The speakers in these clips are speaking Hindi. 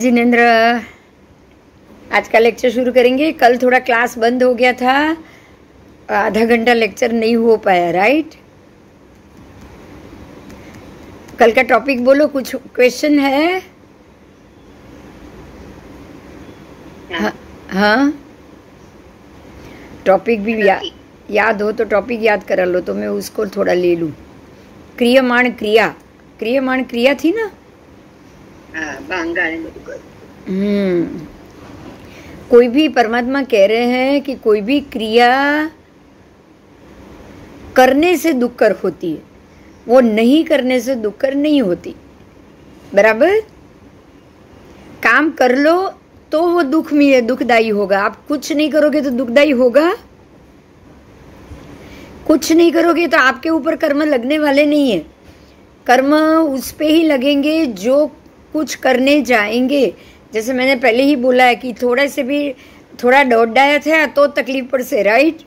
जिनेन्द्र आज का लेक्चर शुरू करेंगे। कल थोड़ा क्लास बंद हो गया था। आधा घंटा लेक्चर नहीं हो पाया राइट कल का टॉपिक बोलो कुछ क्वेश्चन है? हाँ। हाँ? टॉपिक भी या, याद हो तो टॉपिक याद करा लो तो मैं उसको थोड़ा ले लूँ। क्रियमाण क्रिया। क्रियमाण क्रिया थी ना? हम्म। कोई भी परमात्मा कह रहे हैं कि कोई भी क्रिया करने से दुख कर होती है। वो नहीं करने से दुख कर नहीं होती। बराबर? काम कर लो तो वो दुख में दुखदाई होगा। आप कुछ नहीं करोगे तो दुखदाई होगा। कुछ नहीं करोगे तो आपके ऊपर कर्म लगने वाले नहीं है। कर्म उस पे ही लगेंगे जो कुछ करने जाएंगे जैसे मैंने पहले ही बोला है कि थोड़े से भी थोड़ा દોડાયા થયા તો તકલીફ પડશે રાઈટ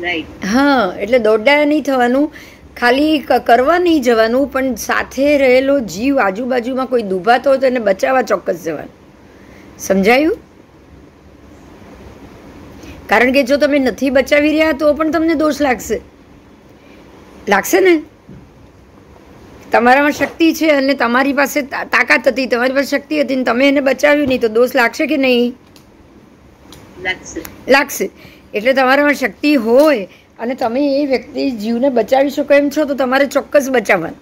રાઈટ હા એટલે દોડાયા નહીં થવાનું ખાલી ક- કરવા નહીં જવાનું પણ સાથે રહેલો જીવ આજુબાજુમાં કોઈ દુભાતો હોય તો એને બચાવવા ચોક્કસ જવાનું સમજાયું કારણ કે જો તમે નથી બચાવી રહ્યા તો પણ તમને દોષ લાગશે લાગશે ને તમારામાં શક્તિ છે અને તમારી પાસે તાકાત હતી તમારી પાસે શક્તિ હતી ને તમે એને બચાવ્યું નહીં તો દોષ લાગશે કે નહીં? લાગશે. એટલે તમારામાં શક્તિ હોય અને તમે એ વ્યક્તિ જીવને બચાવી શકો એમ છો તો તમારે ચોક્કસ બચાવવાનું.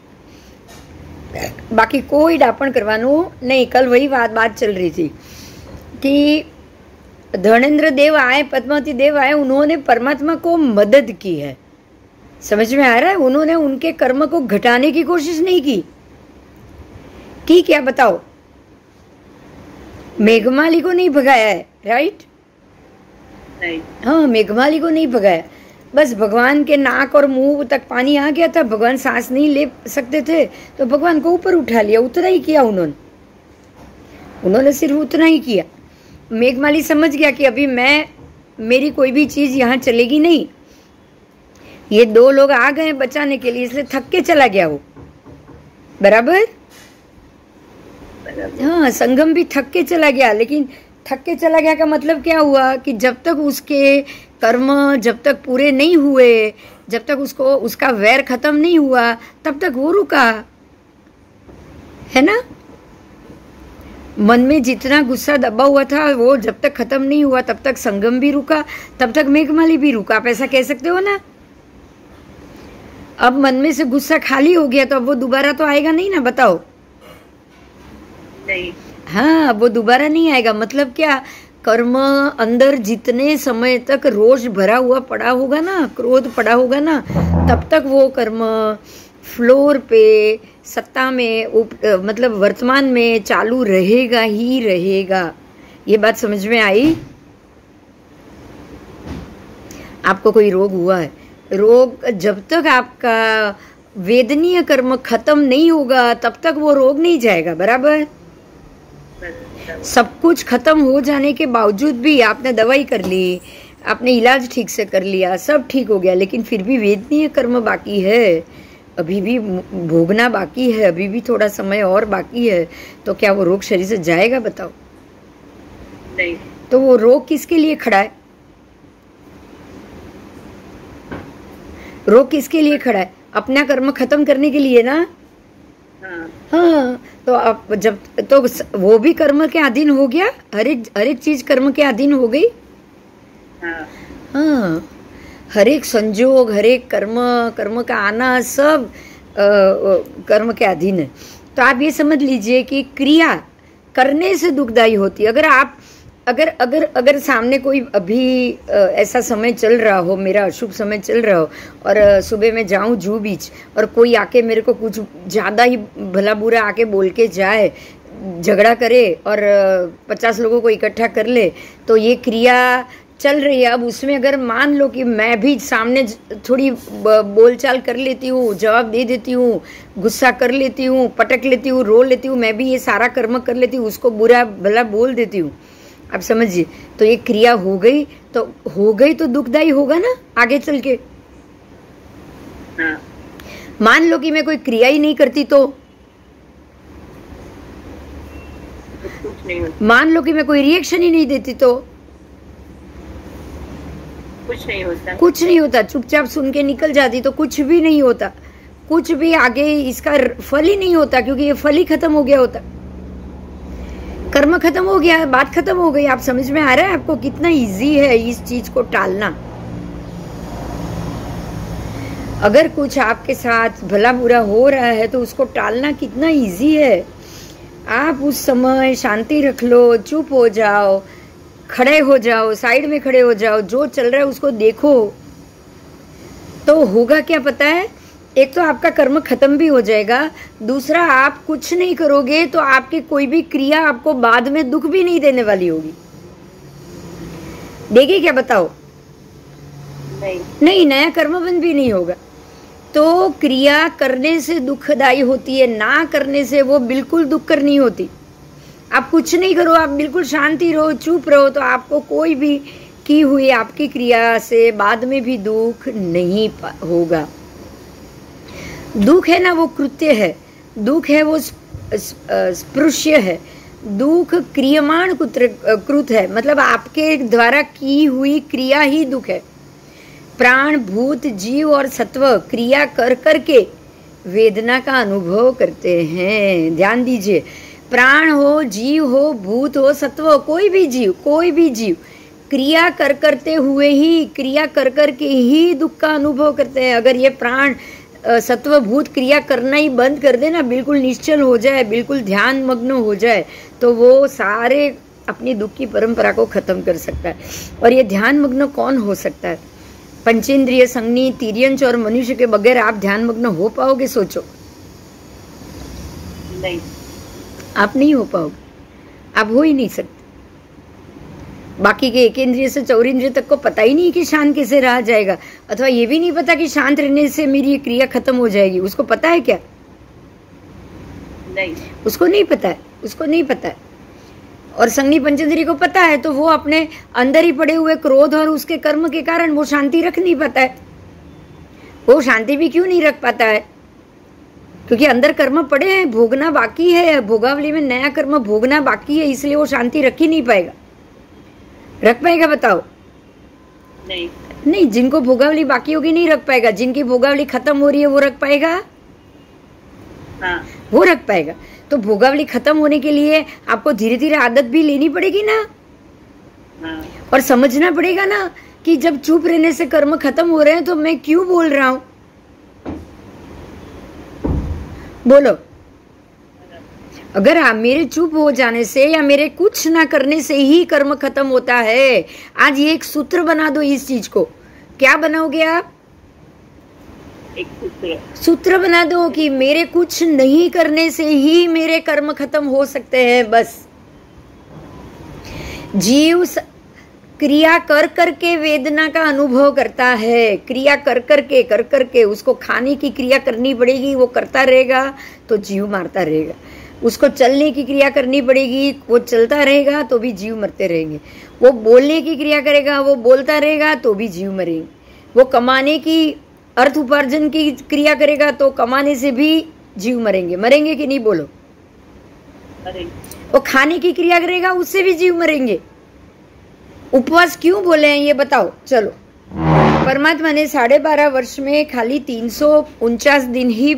બાકી કોઈ ડાપણ કરવાનું નહીં. કલ વહી વાત વાત ચલ રહી હતી कि धर्मेंद्र देव आए पद्मावती देव आए उन्होंने परमात्मा को मदद की है समझ में आ रहा है? उन्होंने उनके कर्म को घटाने की कोशिश नहीं की। ठीक है बताओ। मेघमाली को नहीं भगाया है राइट हाँ मेघमाली को नहीं भगाया। बस भगवान के नाक और मुँह तक पानी आ गया था भगवान सांस नहीं ले सकते थे तो भगवान को ऊपर उठा लिया उतना ही किया उन्होंने। उन्होंने सिर्फ़ उतना ही किया। मेघमाली समझ गया कि अभी मैं मेरी कोई भी चीज़ यहाँ चलेगी नहीं। ये दो लोग आ गए बचाने के लिए इसलिए थक के चला गया वो। बराबर। हाँ संगम भी थक के चला गया लेकिन थक के चला गया का मतलब क्या हुआ कि जब तक उसके कर्म जब तक पूरे नहीं हुए जब तक उसको उसका वैर खत्म नहीं हुआ तब तक वो रुका। है ना? मन में जितना गुस्सा दबा हुआ था वो जब तक खत्म नहीं हुआ तब तक संगम भी रुका तब तक मेघमाली भी रुका। आप ऐसा कह सकते हो ना? अब मन में से गुस्सा खाली हो गया तो अब वो दोबारा तो आएगा नहीं ना बताओ। નહીં हाँ अब वो दोबारा नहीं आएगा। मतलब क्या कर्म अंदर जितने समय तक रोष भरा हुआ पड़ा होगा ना क्रोध पड़ा होगा ना तब तक वो कर्म फ्लोर पे सत्ता में उप, मतलब वर्तमान में चालू रहेगा ही रहेगा। ये बात समझ में आई? आपको कोई रोग हुआ है? रोग जब तक आपका वेदनीय कर्म खत्म नहीं होगा तब तक वो रोग नहीं जाएगा बराबर? सब कुछ खत्म हो जाने के बावजूद भी आपने दवाई कर ली आपने इलाज ठीक से कर लिया सब ठीक हो गया लेकिन फिर भी वेदनीय कर्म बाकी है। अभी भी भोगना बाकी है अभी भी थोड़ा समय और बाकी है तो क्या वो रोग शरीर से जाएगा बताओ? नहीं। तो वो रोग किसके लिए खड़ा है? रोग किसके लिए खड़ा है? अपना कर्म खत्म करने के लिए ना? હા हाँ तो आप जब तो वो भी कर्म के अधीन हो गया? हर एक हर एक चीज़ कर्म के अधीन हो गई? હા हाँ हर एक संजोग हर एक कर्म कर्म का आना सब अ, कर्म के अधीन है। तो आप ये समझ लीजिए कि क्रिया करने से दुखदाई होती है। अगर आप अगर अगर अगर सामने कोई अभी अ, ऐसा समय चल रहा हो मेरा अशुभ समय चल रहा हो और सुबह मैं जाऊँ जू बीच और कोई आके मेरे को कुछ ज़्यादा ही भला बुरा आके बोल के जाए झगड़ा करे और पचास लोगों को इकट्ठा कर ले तो ये क्रिया चल रही है। अब उसमें अगर मान लो कि मैं भी सामने थोड़ी बोलचाल कर लेती हूँ जवाब दे देती हूँ गुस्सा कर लेती हूँ पटक लेती हूँ रो लेती हूँ मैं भी ये सारा कर्म कर लेती हूँ उसको बुरा भला बोल देती हूँ। आप समझिए तो ये क्रिया हो गई तो हो गई तो दुखदाई होगा ना आगे चल के। मान लो कि मैं कोई क्रिया ही नहीं करती तो? नहीं मान लो कि मैं कोई रिएक्शन ही नहीं देती तो? कुछ नहीं होता। कुछ नहीं होता चुपचाप सुन के निकल जाती तो कुछ भी नहीं होता। कुछ भी आगे इसका फल ही नहीं होता क्योंकि ये फल ही खत्म हो गया होता। कर्म खत्म हो गया, बात खत्म हो गई। आप समझ में आ रहा है आपको कितना इजी है इस चीज़ को टालना? अगर कुछ आपके साथ भला बुरा हो रहा है तो उसको टालना कितना इजी है। आप उस समय शांति रख लो, चुप हो जाओ, खड़े हो जाओ, साइड में खड़े हो जाओ, जो चल रहा है उसको देखो। तो होगा क्या पता है? एक तो आपका कर्म खत्म भी हो जाएगा दूसरा आप कुछ नहीं करोगे तो आपकी कोई भी क्रिया आपको बाद में दुख भी नहीं देने वाली होगी। देगी क्या बताओ। नहीं। नहीं नया कर्मबंध भी नहीं होगा। तो क्रिया करने से दुखदाई होती है ना करने से वो बिल्कुल दुख कर नहीं होती। आप कुछ नहीं करो आप बिल्कुल शांति रहो चुप रहो तो आपको कोई भी की हुई आपकी क्रिया से बाद में भी दुख नहीं होगा। दुख है ना वो कृत्य है। दुख है वो स्प- स्प- स्पृश्य है। दुख क्रियमाण कृत है। मतलब आपके द्वारा की हुई क्रिया ही दुख है। प्राण, भूत, जीव और सत्व क्रिया कर कर के वेदना का अनुभव करते हैं। ध्यान दीजिए। प्राण हो, जीव हो, भूत हो, सत्व कोई भी जीव, कोई भी जीव क्रिया कर करते हुए ही, क्रिया कर कर के ही दुख का अनुभव करते हैं। अगर ये प्राण अ, सत्व भूत क्रिया करना ही बंद कर दे ना बिल्कुल निश्चल हो जाए बिल्कुल ध्यान मग्न हो जाए तो वो सारे अपनी दुख की परंपरा को खत्म कर सकता है। और ये ध्यान मग्न कौन हो सकता है? पंचेंद्रिय संगनी तिरियंच और मनुष्य के बगैर आप ध्यान मग्न हो पाओगे सोचो। नहीं। आप नहीं हो पाओगे। आप हो ही नहीं सकते। बाकी के एक इंद्रिय से चौर इंद्रिय तक को पता ही नहीं कि शांत कैसे रहा जाएगा। अथवा ये भी नहीं पता कि शांत रहने से मेरी ये क्रिया खत्म हो जाएगी। उसको पता है क्या? नहीं। उसको नहीं पता है। उसको नहीं पता है। और संगनी पंचेंद्रिय को पता है तो वो अपने अंदर ही पड़े हुए क्रोध और उसके कर्म के कारण वो शांति रख नहीं पाता है। वो शांति भी क्यों नहीं रख पाता है? क्योंकि अंदर कर्म पड़े हैं भोगना बाकी है। भोगावली में नया कर्म भोगना बाकी है इसलिए वो शांति रख ही नहीं पाएगा। रख पाएगा बताओ? नहीं। नहीं जिनको भोगावली बाकी होगी नहीं रख पाएगा। जिनकी भोगावली खत्म हो रही है वो रख पाएगा? हाँ। वो रख पाएगा। तो भोगावली खत्म होने के लिए आपको धीरे धीरे आदत भी लेनी पड़ेगी ना? हाँ। और समझना पड़ेगा ना कि जब चुप रहने से कर्म खत्म हो रहे हैं तो मैं क्यों बोल रहा हूँ? बोलो। अगर आप मेरे चुप हो जाने से या मेरे कुछ ना करने से ही कर्म खत्म होता है आज ये एक सूत्र बना दो इस चीज़ को। क्या बनाओगे आप? एक सूत्र। सूत्र बना दो कि मेरे कुछ नहीं करने से ही मेरे कर्म खत्म हो सकते हैं बस। जीव स- क्रिया कर करके वेदना का अनुभव करता है। क्रिया कर करके कर करके उसको खाने की क्रिया करनी पड़ेगी वो करता रहेगा तो जीव मारता रहेगा। उसको चलने की क्रिया करनी पड़ेगी वो चलता रहेगा तो भी जीव मरते रहेंगे। वो बोलने की क्रिया करेगा वो बोलता रहेगा तो भी जीव मरेंगे। वो कमाने की अर्थ उपार्जन की क्रिया करेगा तो कमाने से भी जीव मरेंगे। मरेंगे कि नहीं बोलो? वो खाने की क्रिया करेगा उससे भी जीव मरेंगे। उपवास क्यों बोले हैं ये बताओ। चलो। परमात्मा ने साढ़े बारह वर्ष में खाली तीन सौ उनचास दिन ही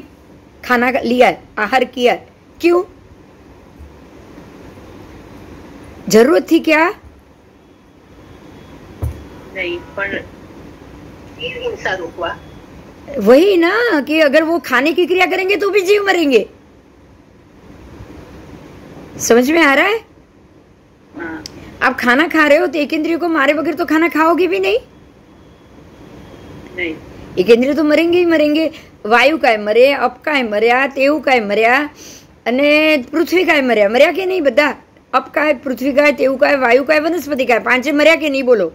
खाना लिया है आहार किया है। क्यों? जरूरत थी क्या नहीं पण हिंसा रोकवा वही ना कि अगर वो खाने की क्रिया करेंगे तो भी जीव मरेंगे समझ में आ रहा है हाँ आप खाना खा रहे हो तो एक इंद्रिय को मारे बगैर तो खाना खाओगे भी नहीं नहीं એક ઇન્દ્રિય તો મરેંગે ही મરેંગે વાયુ કાંઈ મરે અપ કાંઈ મર્યા તેવું કાંઈ મર્યા અને પૃથ્વી કાંઈ મર્યા મર્યા કે નહીં બધા અપ કાય પૃથ્વી કાય તેવું કાય વાયુ કાય વનસ્પતિ કાય પાંચે મર્યા કે નહીં બોલો?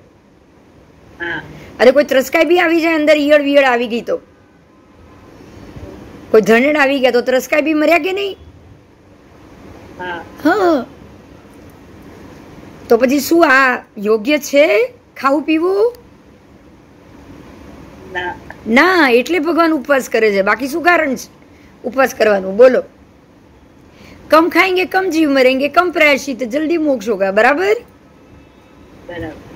અને કોઈ ત્રસકાય બી આવી જાય અંદર ઈયળ વિયળ આવી ગઈ તો? કોઈ ધનેડ આવી ગયા તો ત્રસકાય બી મર્યા કે નહીં? હા. તો પછી શું આ યોગ્ય છે ખાવું પીવું? ના એટલે ભગવાન ઉપવાસ કરે છે. બાકી શું કારણ છે ઉપવાસ કરવાનું? બોલો. कम खाएँगे कम जीव मरेंगे कम प्रायश्चित जल्दी मोक्ष होगा बराबर? बराबर।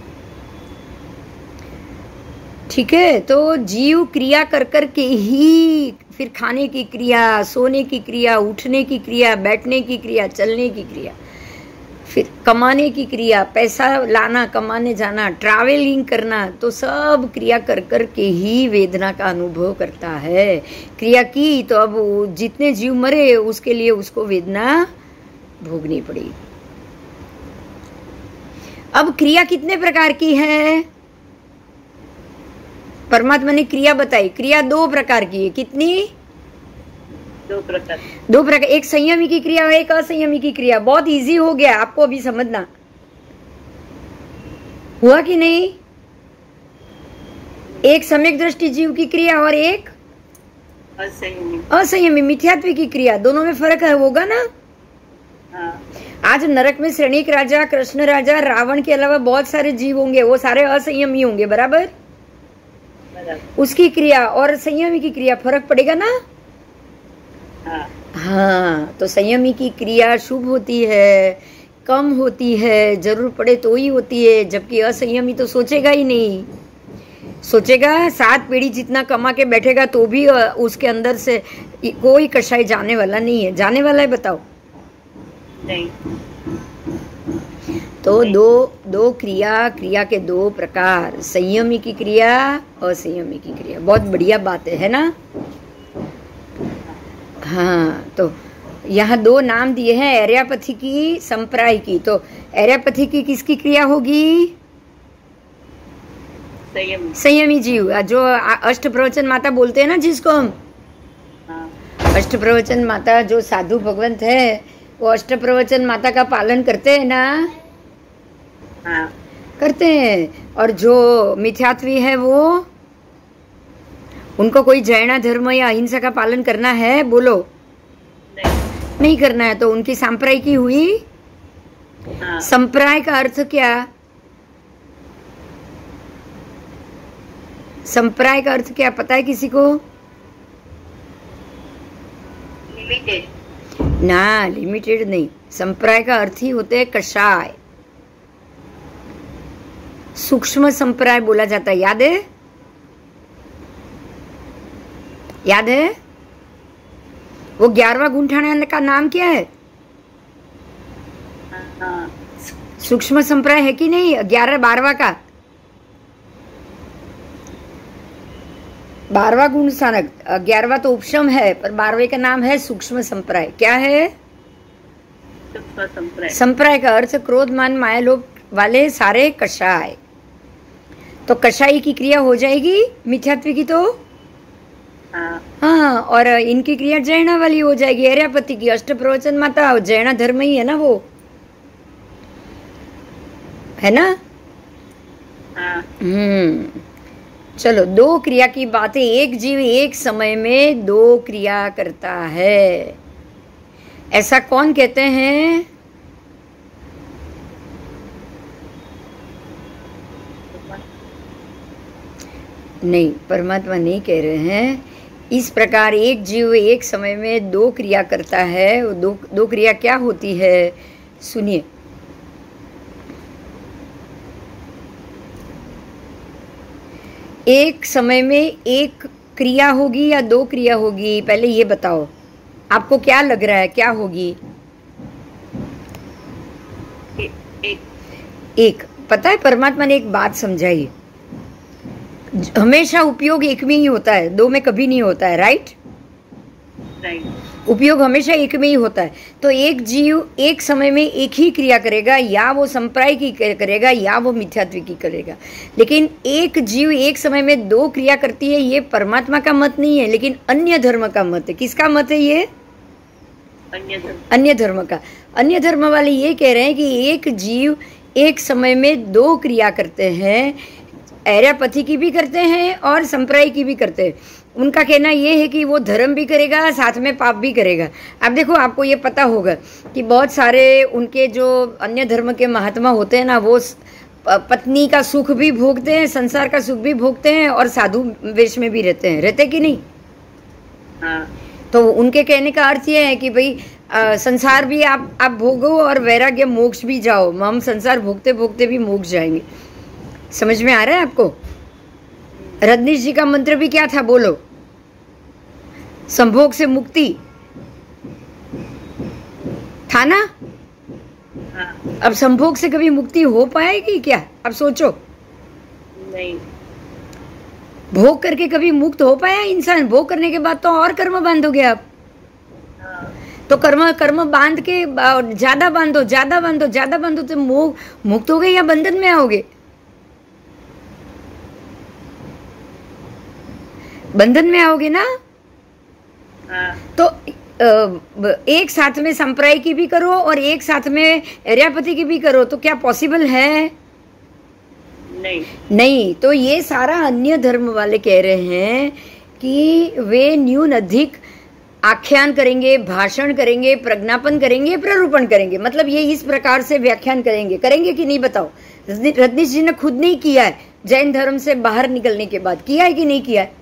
ठीक है तो जीव क्रिया कर कर के ही फिर खाने की क्रिया सोने की क्रिया उठने की क्रिया बैठने की क्रिया चलने की क्रिया। फिर कमाने की क्रिया, पैसा लाना, कमाने जाना ट्रैवलिंग करना तो सब क्रिया कर कर के ही वेदना का अनुभव करता है। क्रिया की तो अब जितने जीव मरे, उसके लिए उसको वेदना भोगनी पड़ी। अब क्रिया कितने प्रकार की है? परमात्मा ने क्रिया बताई। क्रिया दो प्रकार की है। कितनी? दो प्रकार। दो प्रकार एक संयमी की क्रिया और एक असंयमी की क्रिया। बहुत इजी हो गया आपको अभी समझना। हुआ कि नहीं? एक सम्यक दृष्टि जीव की क्रिया और एक असंयमी। असंयमी मिथ्यात्व की क्रिया। दोनों में फ़र्क है होगा ना? हाँ। आज नरक में श्रेणिक राजा कृष्ण राजा रावण के अलावा बहुत सारे जीव होंगे वो सारे असंयमी होंगे बराबर? बराबर। उसकी क्रिया और संयमी की क्रिया फ़र्क पड़ेगा ना? हाँ हाँ तो संयमी की क्रिया शुभ होती है कम होती है ज़रूर पड़े तो ही होती है जबकि असंयमी तो सोचेगा ही नहीं। सोचेगा सात पीढ़ी जितना कमा के बैठेगा तो भी उसके अंदर से कोई कषाय जाने वाला नहीं है। जाने वाला है बताओ। नहीं। तो दो दो क्रिया क्रिया के दो प्रकार संयमी की क्रिया और असंयमी की क्रिया। बहुत बढ़िया बात है है ना? हाँ तो यहाँ दो नाम दिए हैं एरियापथी की संप्राय की। तो एरियापथी की किसकी क्रिया होगी? संयमी। संयमी जीव जो अष्ट प्रवचन माता बोलते हैं ना जिसको हम? हाँ। अष्ट प्रवचन माता जो साधु भगवंत है वो अष्ट प्रवचन माता का पालन करते हैं ना? हाँ। करते हैं। और जो मिथ्यात्वी है वो? उनको कोई जैना धर्म या अहिंसा का पालन करना है? बोलो। नहीं नहीं करना है तो उनकी सांप्राय की हुई? हाँ। संप्राय का अर्थ क्या? संप्राय का अर्थ क्या? पता है किसी को? लिमिटेड ना लिमिटेड नहीं। संप्राय का अर्थ ही होते है कषाय। सूक्ष्म संप्राय बोला जाता है। याद है? याद है? वो ग्यारहवा गुंठाना का नाम क्या है? सूक्ष्म संप्राय है कि नहीं? ग्यारह बारवा का? बारवा गुण स्थानक ग्यारहवा तो उपशम है पर बारहवें का नाम है सूक्ष्म संप्राय। क्या है? संप्रदाय संप्राय का अर्थ क्रोध मान माया लोभ वाले सारे कषाय। तो कषाई की क्रिया हो जाएगी मिथ्यात्व की तो? हाँ हाँ और इनकी क्रिया जैना वाली हो जाएगी एरियापति की अष्ट प्रवचन माता जैना धर्म ही है ना वो? है ना? हाँ। हम्म चलो दो क्रिया की बातें एक जीव एक समय में दो क्रिया करता है। ऐसा कौन कहते हैं? नहीं परमात्मा नहीं कह रहे हैं। इस प्रकार एक जीव एक समय में दो क्रिया करता है। वो दो दो क्रिया क्या होती है? सुनिए। एक समय में एक क्रिया होगी या दो क्रिया होगी? पहले ये बताओ। आपको क्या लग रहा है? क्या होगी? एक। एक। पता है परमात्मा ने एक बात समझाई। हमेशा उपयोग एक में ही होता है दो में कभी नहीं होता है राइट राइट उपयोग हमेशा एक में ही होता है। तो एक जीव एक समय में एक ही क्रिया करेगा या वो संप्राय की करेगा या वो मिथ्यात्व की करेगा। लेकिन एक जीव एक समय में दो क्रिया करती है ये परमात्मा का मत नहीं है लेकिन अन्य धर्म का मत है। किसका मत है ये? अन्य धर्म का। अन्य धर्म वाले ये कह रहे हैं कि एक जीव एक समय में दो क्रिया करते हैं एरियापथी की भी करते हैं और संप्राय की भी करते हैं। उनका कहना ये है कि वो धर्म भी करेगा साथ में पाप भी करेगा। अब देखो आपको ये पता होगा कि बहुत सारे उनके जो अन्य धर्म के महात्मा होते हैं ना वो पत्नी का सुख भी भोगते हैं संसार का सुख भी भोगते हैं और साधु वेश में भी रहते हैं। रहते कि नहीं? हाँ। तो उनके कहने का अर्थ ये है कि भाई संसार भी आप आप भोगो और वैराग्य मोक्ष भी जाओ। हम संसार भोगते भोगते भी मोक्ष जाएँगे। समझ में आ रहा है आपको? रजनीश जी का मंत्र भी क्या था बोलो? संभोग से मुक्ति। था ना? हाँ। अब संभोग से कभी मुक्ति हो पाएगी क्या? अब सोचो। नहीं। भोग करके कभी मुक्त हो पाया इंसान? भोग करने के बाद तो और कर्म बाँध बांधोगे आप। हाँ। तो कर्म कर्म बाँध के ज़्यादा बांधो ज़्यादा बांधो ज़्यादा बांधो तो मोह मुक्त हो गए या बंधन में आओगे? बंधन में आओगे ना? हाँ। तो एक साथ में संप्राय की भी करो और एक साथ में एरियापति की भी करो तो क्या पॉसिबल है? नहीं। नहीं तो ये सारा अन्य धर्म वाले कह रहे हैं कि वे न्यून अधिक आख्यान करेंगे भाषण करेंगे प्रज्ञापन करेंगे प्ररूपण करेंगे। मतलब ये इस प्रकार से व्याख्यान करेंगे। करेंगे कि नहीं बताओ? रजनीश जी ने खुद नहीं किया है जैन धर्म से बाहर निकलने के बाद। किया है कि नहीं किया है?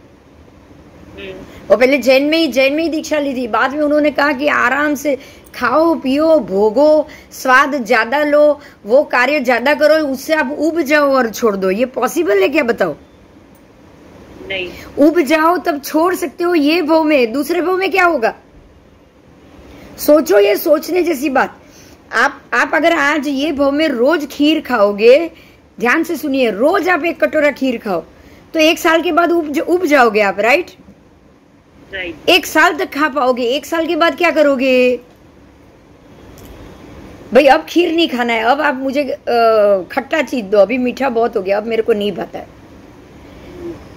वो पहले जैन में ही जैन में ही दीक्षा ली थी। बाद में उन्होंने कहा कि आराम से खाओ पियो भोगो स्वाद ज़्यादा लो वो कार्य ज़्यादा करो उससे आप उब जाओ और छोड़ दो। ये पॉसिबल है क्या बताओ? नहीं। उब जाओ तब छोड़ सकते हो ये भव में। दूसरे भव में क्या होगा? सोचो ये सोचने जैसी बात। आप आप अगर आज ये भव में रोज खीर खाओगे ध्यान से सुनिए रोज आप एक कटोरा खीर खाओ तो एक साल के बाद उब उब जाओगे आप राइट राइट एक साल तक खा पाओगे एक साल के बाद क्या करोगे? भाई अब खीर नहीं खाना है अब आप मुझे खट्टा चीज़ दो अभी मीठा बहुत हो गया अब मेरे को नहीं भाता है।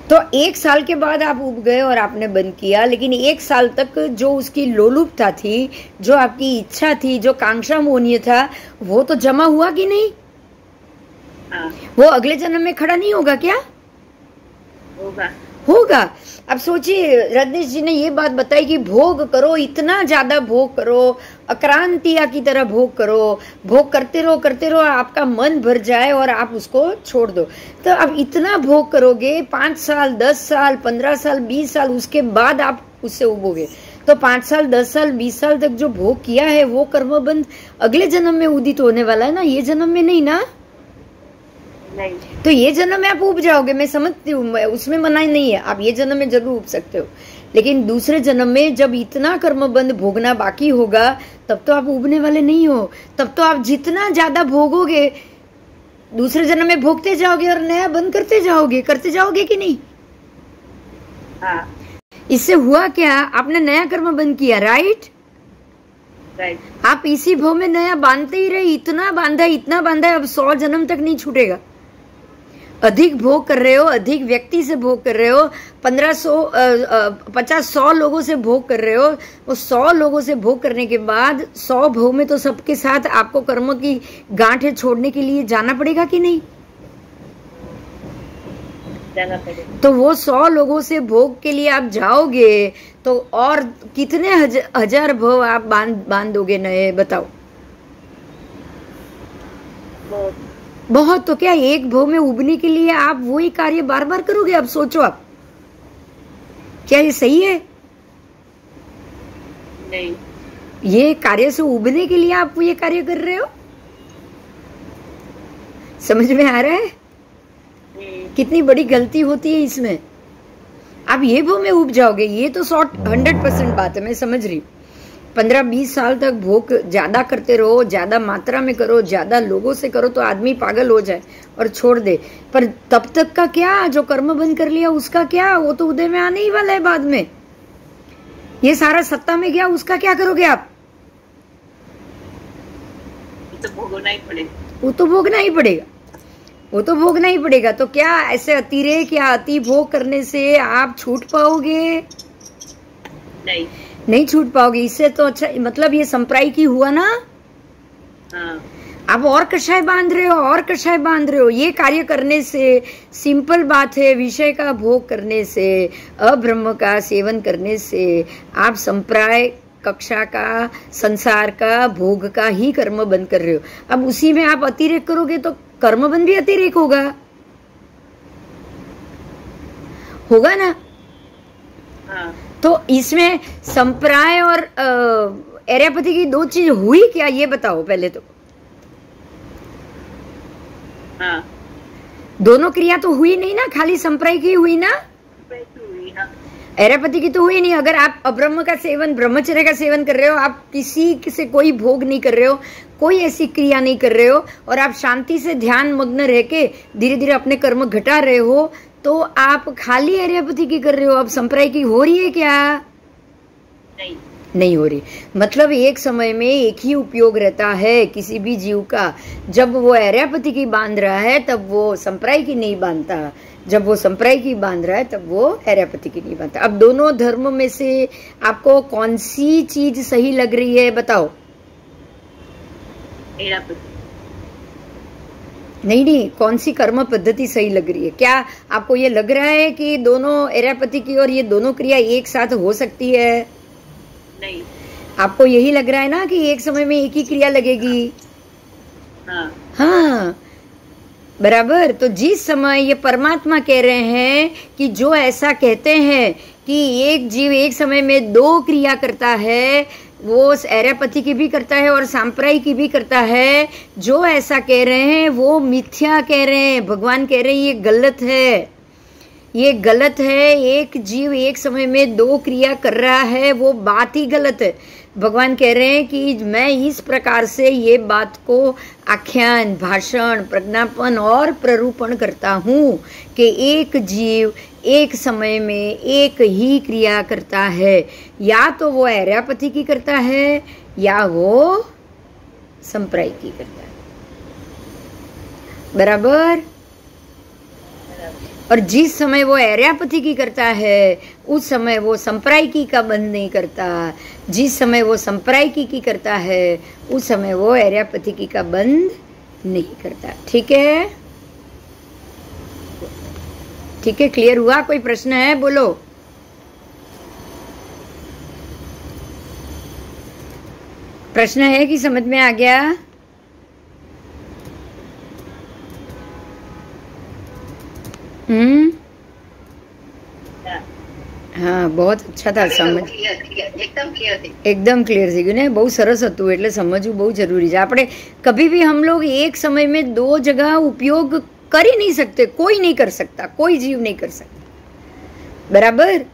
तो एक साल के बाद आप उब गए और आपने बंद किया लेकिन एक साल तक जो उसकी लोलुपता थी जो आपकी इच्छा थी जो कांक्षा मोहनीय था वो तो जमा हुआ कि नहीं? हाँ। वो अगले जन्म में खड़ा नहीं होगा क्या? होगा। होगा। अब सोचिए, रजनीश जी ने ये बात बताई कि भोग करो, इतना ज़्यादा भोग करो, अक्रांतिया की तरह भोग करो, भोग करते रहो करते रहो, आपका मन भर जाए और आप उसको छोड़ दो। तो अब इतना भोग करोगे, पाँच साल, दस साल, पंद्रह साल, बीस साल, उसके बाद आप उससे उबोगे। तो पाँच साल, दस साल, बीस साल तक जो भोग किया है, वो कर्मबंध अगले जन्म में उदित होने वाला है ना? ये जन्म में नहीं ना? नहीं। तो ये जन्म में आप उब जाओगे मैं समझती हूँ उसमें मनाही नहीं है आप ये जन्म में ज़रूर उब सकते हो। लेकिन दूसरे जन्म में जब इतना कर्मबंध भोगना बाकी होगा तब तो आप उबने वाले नहीं हो तब तो आप जितना ज़्यादा भोगोगे दूसरे जन्म में भोगते जाओगे और नया बंद करते जाओगे करते जाओगे कि नहीं? हाँ। इससे हुआ क्या? आपने नया कर्म बंद किया राइट राइट आप इसी भव में नया बांधते ही रहे इतना बांधा है, इतना बांधा है अब सौ जन्म तक नहीं छूटेगा। अधिक भोग कर रहे हो अधिक व्यक्ति से भोग कर रहे हो पंद्रह सौ पचास सौ लोगों से भोग कर रहे हो वो सौ लोगों से भोग करने के बाद सौ भोग में तो सबके साथ आपको कर्मों की गांठें छोड़ने के लिए जाना पड़ेगा कि नहीं? जाना पड़ेगा। तो वो सौ लोगों से भोग के लिए आप जाओगे तो और कितने हज, हज़ार भव आप बाँध बांधोगे नए बताओ? बहुत। बहुत तो क्या एक भव में उबने के लिए आप वही कार्य बार बार करोगे? अब सोचो आप। क्या ये सही है? नहीं। ये कार्य से उबने के लिए आप ये कार्य कर रहे हो? समझ में आ रहा है? हम्म, कितनी बड़ी गलती होती है इसमें। आप ये भव में उब जाओगे ये तो सौ हंड्रेड परसेंट बात है मैं समझ रही हूँ। पंद्रह बीस साल तक भोग ज़्यादा करते रहो ज़्यादा मात्रा में करो ज़्यादा लोगों से करो तो आदमी पागल हो जाए और छोड़ दे। पर तब तक का क्या? जो कर्म बंद कर लिया उसका क्या? वो तो उदय में आने ही वाला है बाद में। ये सारा सत्ता में गया उसका क्या करोगे आप? तो भोगना ही पड़ेगा। वो तो भोगना ही पड़ेगा। वो तो भोगना ही पड़ेगा। तो क्या ऐसे अतिरेक या अति भोग करने से आप छूट पाओगे? नहीं। नहीं छूट पाओगे इससे तो अच्छा मतलब ये संप्राई की हुआ ना? हाँ। आप और कषाय बाँध रहे हो और कषाय बाँध रहे हो। ये कार्य करने से सिंपल बात है विषय का भोग करने से अब्रह्म का सेवन करने से आप संप्राय कक्षा का संसार का भोग का ही कर्म बंद कर रहे हो। अब उसी में आप अतिरेक करोगे तो कर्म बंद भी अतिरेक होगा। होगा ना? हाँ। तो इसमें संप्राय और एरियापति की दो चीज़ हुई क्या ये बताओ पहले तो। हाँ। दोनों क्रिया तो हुई नहीं ना खाली संप्राय की हुई ना? हाँ। एरापति की तो हुई नहीं अगर आप अब्रह्म का सेवन ब्रह्मचर्य का सेवन कर रहे हो आप किसी से कोई भोग नहीं कर रहे हो कोई ऐसी क्रिया नहीं कर रहे हो और आप शांति से ध्यान मग्न रह के धीरे धीरे अपने कर्म घटा रहे हो तो आप खाली एरियापति की कर रहे हो? अब संप्रदाय की हो रही है क्या? नहीं। नहीं हो रही। मतलब एक समय में एक ही उपयोग रहता है किसी भी जीव का। जब वो एरियापति की बाँध रहा है तब वो संप्राय की नहीं बांधता। जब वो संप्राय की बाँध रहा है तब वो एरियापति की नहीं बांधता। अब दोनों धर्म में से आपको कौन सी चीज़ सही लग रही है बताओ। एरापति नहीं नहीं कौन सी कर्म पद्धति सही लग रही है? क्या आपको ये लग रहा है कि दोनों एरियापति की और ये दोनों क्रिया एक साथ हो सकती है? नहीं। आपको यही लग रहा है ना कि एक समय में एक ही क्रिया लगेगी? हाँ। हाँ। बराबर। तो जिस समय ये परमात्मा कह रहे हैं कि जो ऐसा कहते हैं कि एक जीव एक समय में दो क्रिया करता है वो एरापति की भी करता है और सांप्राई की भी करता है। जो ऐसा कह रहे हैं, वो मिथ्या कह रहे हैं। भगवान कह रहे हैं, ये गलत है। ये गलत है। एक जीव एक समय में दो क्रिया कर रहा है। वो बात ही गलत है। भगवान कह रहे हैं कि मैं इस प्रकार से ये बात को आख्यान, भाषण, प्रज्ञापन और प्ररूपण करता हूँ कि एक जीव एक समय में एक ही क्रिया करता है। या तो वो ऐरापति की करता है, या वो संप्राय की करता है। बराबर? और जिस समय वो एरियापति की करता है, उस समय वो संप्रायिकी का बंद नहीं करता। जिस समय वो संप्रायिकी की करता है, उस समय वो एरियापति की का बंद नहीं करता। ठीक है? ठीक है क्लियर हुआ कोई प्रश्न है बोलो प्रश्न है कि समझ में आ गया हम्म हाँ, હા બહુ અચ્છા હતા સમજ clear, clear, एकदम क्लियर थी એકદમ ક્લિયર થઈ ગયું ને બહુ સરસ હતું એટલે સમજવું બહુ જરૂરી છે આપણે કભી भी हम लोग एक समय में दो जगह उपयोग कर ही नहीं सकते, कोई नहीं कर सकता, कोई जीव नहीं कर सकता। बराबर?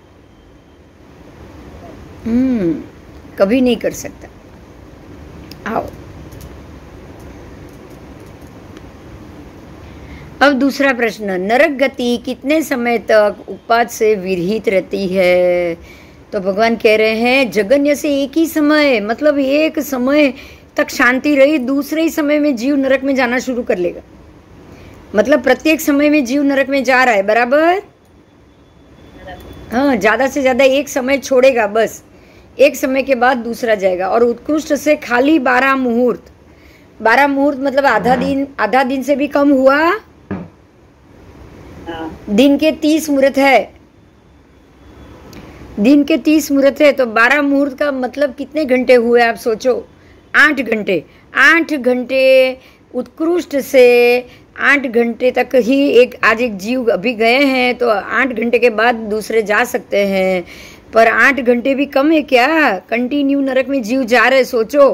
हम्म कभी नहीं कर सकता। आओ। अब दूसरा प्रश्न, नरक गति कितने समय तक उपाद से विरहित रहती है? तो भगवान कह रहे हैं जगन्य से एक ही समय मतलब एक समय तक शांति रही, दूसरे ही समय में जीव नरक में जाना शुरू कर लेगा। मतलब प्रत्येक समय में जीव नरक में जा रहा है, बराबर? हाँ ज़्यादा से ज़्यादा एक समय छोड़ेगा, बस। एक समय के बाद दूसरा जाएगा। और उत्कृष्ट से खाली बारह मुहूर्त। बारह मुहूर्त मतलब आधा दिन आधा दिन से भी कम हुआ? दिन के तीस मुहूर्त है। दिन के तीस मुहूर्त है तो बारह मुहूर्त का मतलब कितने घंटे हुए, आप सोचो? आठ घंटे। आठ घंटे उत्कृष्ट से आठ घंटे तक ही एक, आज एक जीव अभी गए हैं तो आठ घंटे के बाद दूसरे जा सकते हैं। पर आठ घंटे भी कम है क्या? कंटिन्यू नरक में जीव जा रहे, सोचो।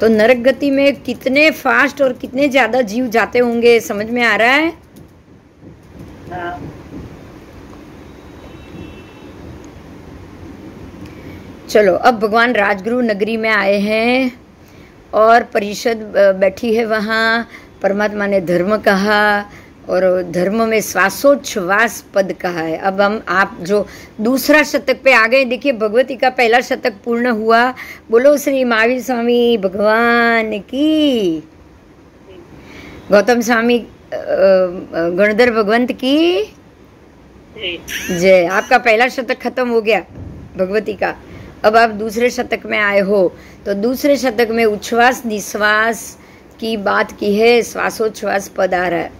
तो नरक गति में कितने फास्ट और कितने ज़्यादा जीव जाते होंगे, समझ में आ रहा है? चलो, अब भगवान राजगुरु नगरी में आए हैं। और परिषद बैठी है वहाँ परमात्मा ने धर्म कहा और धर्म में श्वासोच्छ्वास पद कहा है। अब हम आप जो दूसरा शतक पे आ गए देखिए भगवती का पहला शतक पूर्ण हुआ। बोलो श्री महावीर स्वामी भगवान की। गौतम स्वामी गणधर भगवंत की। जय। आपका पहला शतक खत्म हो गया भगवती का। अब आप दूसरे शतक में आए हो। तो दूसरे शतक में उच्छ्वास निश्वास की बात की है, श्वासोच्छ्वास पद आ रहा है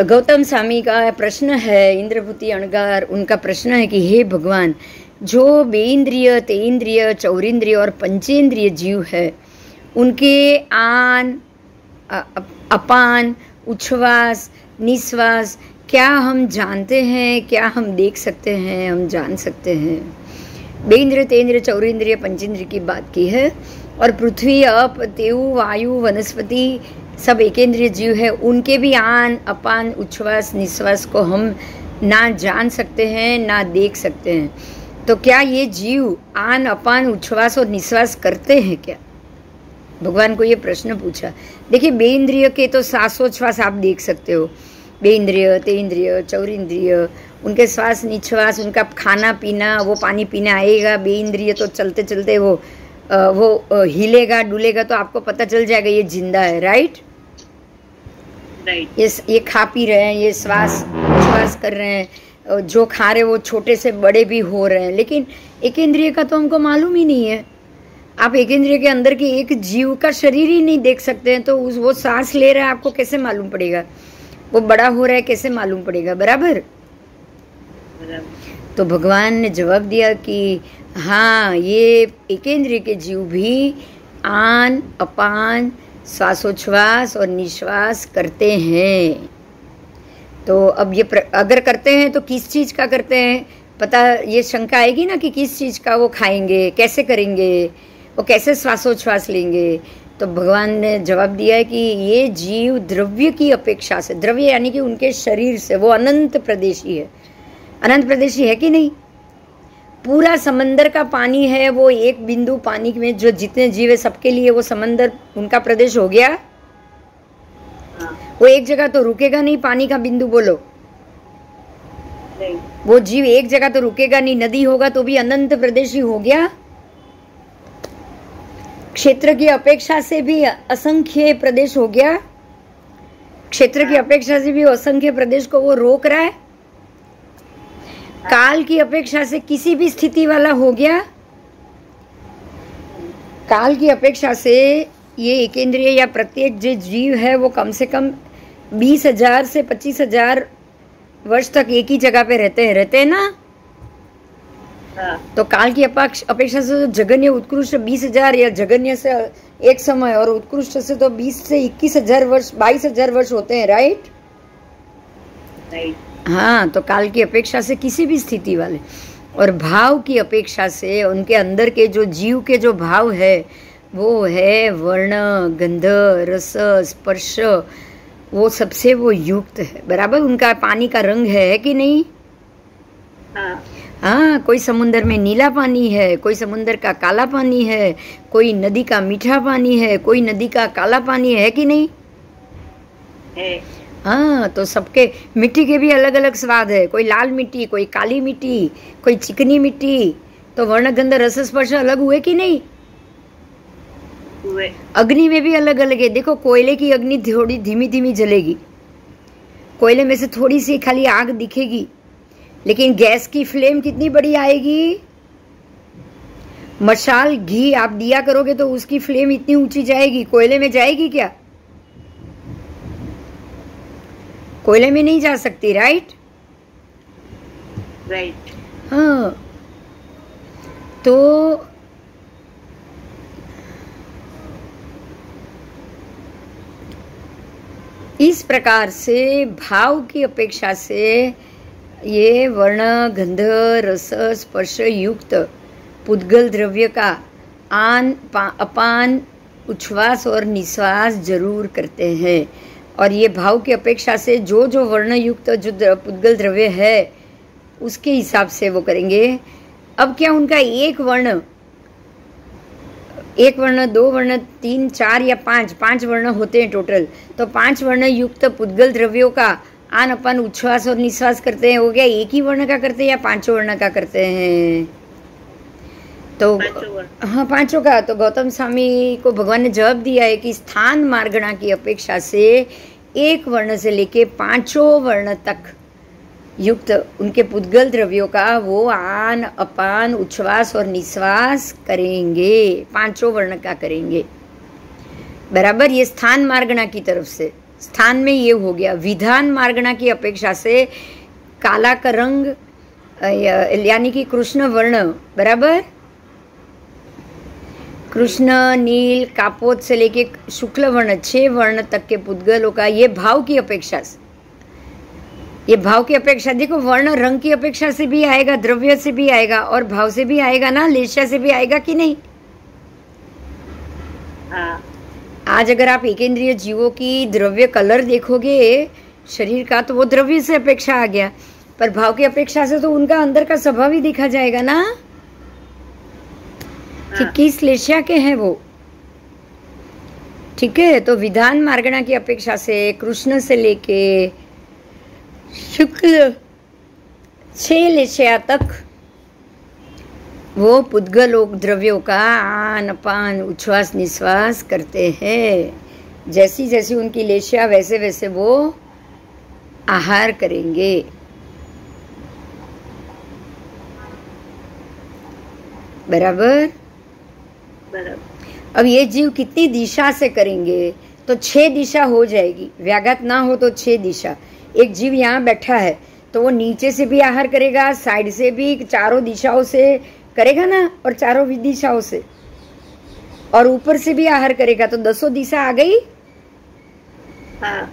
गौतम स्वामी का प्रश्न है, इंद्रभूति अणगार, उनका प्रश्न है कि हे भगवान, जो बेइंद्रिय तेइंद्रिय चौरिंद्रिय और पंचेंद्रिय जीव है, उनके आन अपान, उच्छ्वास, निश्वास क्या हम जानते हैं, क्या हम देख सकते हैं, हम जान सकते हैं। बेन्द्र तेन्द्र चौरेंद्रिय, पंचेंद्र की बात की है और पृथ्वी, अप तेउ वायु, वनस्पति सब एकेंद्रिय जीव है। उनके भी आन, अपान, उच्छ्वास, निश्वास को हम ना जान सकते हैं, ना देख सकते हैं। तो क्या ये जीव आन, अपान, उच्छ्वास और निश्वास करते हैं क्या? भगवान को ये प्रश्न पूछा। देखिए बे इंद्रिय के तो श्वासोच्छ्वास आप देख सकते हो। बे इंद्रिय ते इंद्रिय चौरिंद्रिय उनके श्वास निश्वास उनका खाना पीना वो पानी पीना आएगा बे इंद्रिय तो चलते चलते वो वो हिलेगा डुलेगा तो आपको पता चल जाएगा ये ज़िंदा है राइट राइट ये ये खा पी रहे हैं ये श्वास श्वास कर रहे हैं जो खा रहे वो छोटे से बड़े भी हो रहे हैं लेकिन एक इंद्रिय का तो हमको मालूम ही नहीं है। आप एक इंद्रिय के अंदर के एक जीव का शरीर ही नहीं देख सकते हैं तो उस वो सांस ले रहा है आपको कैसे मालूम पड़ेगा? वो बड़ा हो रहा है कैसे मालूम पड़ेगा? बराबर? तो भगवान ने जवाब दिया कि हाँ ये एकेंद्रिय के जीव भी आन अपान श्वासोच्छ्वास और निश्वास करते हैं। तो अब ये प्र, अगर करते हैं तो किस चीज़ का करते हैं? पता ये शंका आएगी ना कि किस चीज़ का वो खाएँगे कैसे करेंगे? वो कैसे श्वासोच्छ्वास लेंगे? तो भगवान ने जवाब दिया है कि ये जीव द्रव्य की अपेक्षा से द्रव्य यानी कि उनके शरीर से वो अनंत प्रदेशी है। अनंत प्रदेशी है कि नहीं? पूरा समंदर का पानी है वो एक बिंदु पानी में जो जितने जीव है सबके लिए वो समंदर उनका प्रदेश हो गया। हाँ वो एक जगह तो रुकेगा नहीं पानी का बिंदु बोलो। नहीं। वो जीव एक जगह तो रुकेगा नहीं नदी होगा तो भी अनंत प्रदेशी हो गया। क्षेत्र की अपेक्षा से भी असंख्य प्रदेश हो गया। क्षेत्र की अपेक्षा से भी असंख्य प्रदेश को वो रोक रहा है। काल की अपेक्षा से किसी भी स्थिति वाला हो गया। काल की अपेक्षा से ये एक या प्रत्येक जो जीव है वो कम से कम बीस हज़ार से पच्चीस हज़ार वर्ष तक एक ही जगह पे रहते हैं। रहते हैं ना? तो काल की अपेक्षा से तो जगन्य उत्कृष्ट बीस हज़ार या जगन्य से एक समय और उत्कृष्ट से तो बीस से इक्कीस हज़ार वर्ष बाईस हज़ार वर्ष होते हैं राइट राइट हाँ तो काल की अपेक्षा से किसी भी स्थिति वाले और भाव की अपेक्षा से उनके अंदर के जो जीव के जो भाव है वो है वर्ण गंध रस स्पर्श वो सबसे वो युक्त है। बराबर उनका पानी का रंग है, है कि नहीं? हाँ। हाँ कोई समुंदर में नीला पानी है कोई समुंदर का काला पानी है कोई नदी का मीठा पानी है कोई नदी का काला पानी है कि नहीं? है। हाँ तो सबके मिट्टी के भी अलग अलग स्वाद है। कोई लाल मिट्टी कोई काली मिट्टी कोई चिकनी मिट्टी तो वर्णगंध रस स्पर्श अलग हुए कि नहीं? हुए। अग्नि में भी अलग अलग है। देखो कोयले की अग्नि थोड़ी धीमी धीमी जलेगी। कोयले में से थोड़ी सी खाली आग दिखेगी। लेकिन गैस की फ्लेम कितनी बड़ी आएगी? मशाल घी आप दिया करोगे तो उसकी फ्लेम इतनी ऊँची जाएगी। कोयले में जाएगी क्या? कोयले में नहीं जा सकती राइट राइट हाँ। तो इस प्रकार से भाव की अपेक्षा से ये वर्ण गंध रस स्पर्श युक्त पुद्गल द्रव्य का आन अपान उच्छ्वास और निश्वास ज़रूर करते हैं। और ये भाव की अपेक्षा से जो जो वर्ण युक्त जो पुद्गल द्रव्य है, उसके हिसाब से वो करेंगे। अब क्या उनका एक वर्ण एक वर्ण, दो वर्ण, तीन, चार या पाँच पाँच वर्ण होते हैं टोटल? तो पाँच वर्ण युक्त पुद्गल द्रव्यों का आन अपन उच्छ्वास और निश्वास करते हैं हो गया एक ही वर्ण का करते हैं या पाँचों वर्ण का करते हैं? तो हाँ पाँचों का। तो गौतम स्वामी को भगवान ने जवाब दिया है कि स्थान मार्गणा की अपेक्षा से एक वर्ण से लेके पाँचों वर्ण तक युक्त उनके पुद्गल द्रव्यों का वो आन अपान उच्छ्वास और निश्वास करेंगे। पाँचों वर्ण का करेंगे। बराबर ये स्थान मार्गणा की तरफ़ से। स्थान में ये हो गया। विधान मार्गणा की अपेक्षा से काला का रंग यानी कि कृष्ण वर्ण, बराबर? कृष्ण, नील, कापोत से लेके शुक्ल वर्ण, छह वर्ण तक के पुद्गलों का ये भाव की अपेक्षा से। ये भाव की अपेक्षा, देखो, वर्ण रंग की अपेक्षा से भी आएगा, द्रव्य से भी आएगा, और भाव से भी आएगा ना, लेशा से भी आएगा कि नहीं? हाँ। आज अगर आप एक इंद्रिय जीवों की द्रव्य कलर देखोगे शरीर का तो वो द्रव्य से अपेक्षा आ गया। पर भाव की अपेक्षा से तो उनका अंदर का स्वभाव ही देखा जाएगा ना? कि हाँ। किस लेशिया के हैं वो? ठीक है तो विधान मार्गणा की अपेक्षा से कृष्ण से लेके शुक्ल छह लेशिया तक वो पुद्गलोक द्रव्यों का आन पान उच्छ्वास निश्वास करते हैं। जैसी जैसी उनकी लेशिया वैसे वैसे वो आहार करेंगे। बराबर? बराबर। अब ये जीव कितनी दिशा से करेंगे? तो छह दिशा हो जाएगी। व्याघात ना हो तो छह दिशा। एक जीव यहाँ बैठा है तो वो नीचे से भी आहार करेगा साइड से भी चारों दिशाओं से करेगा ना और चारों दिशाओं से। और ऊपर से भी आहार करेगा तो दसों दिशा आ गई? हाँ।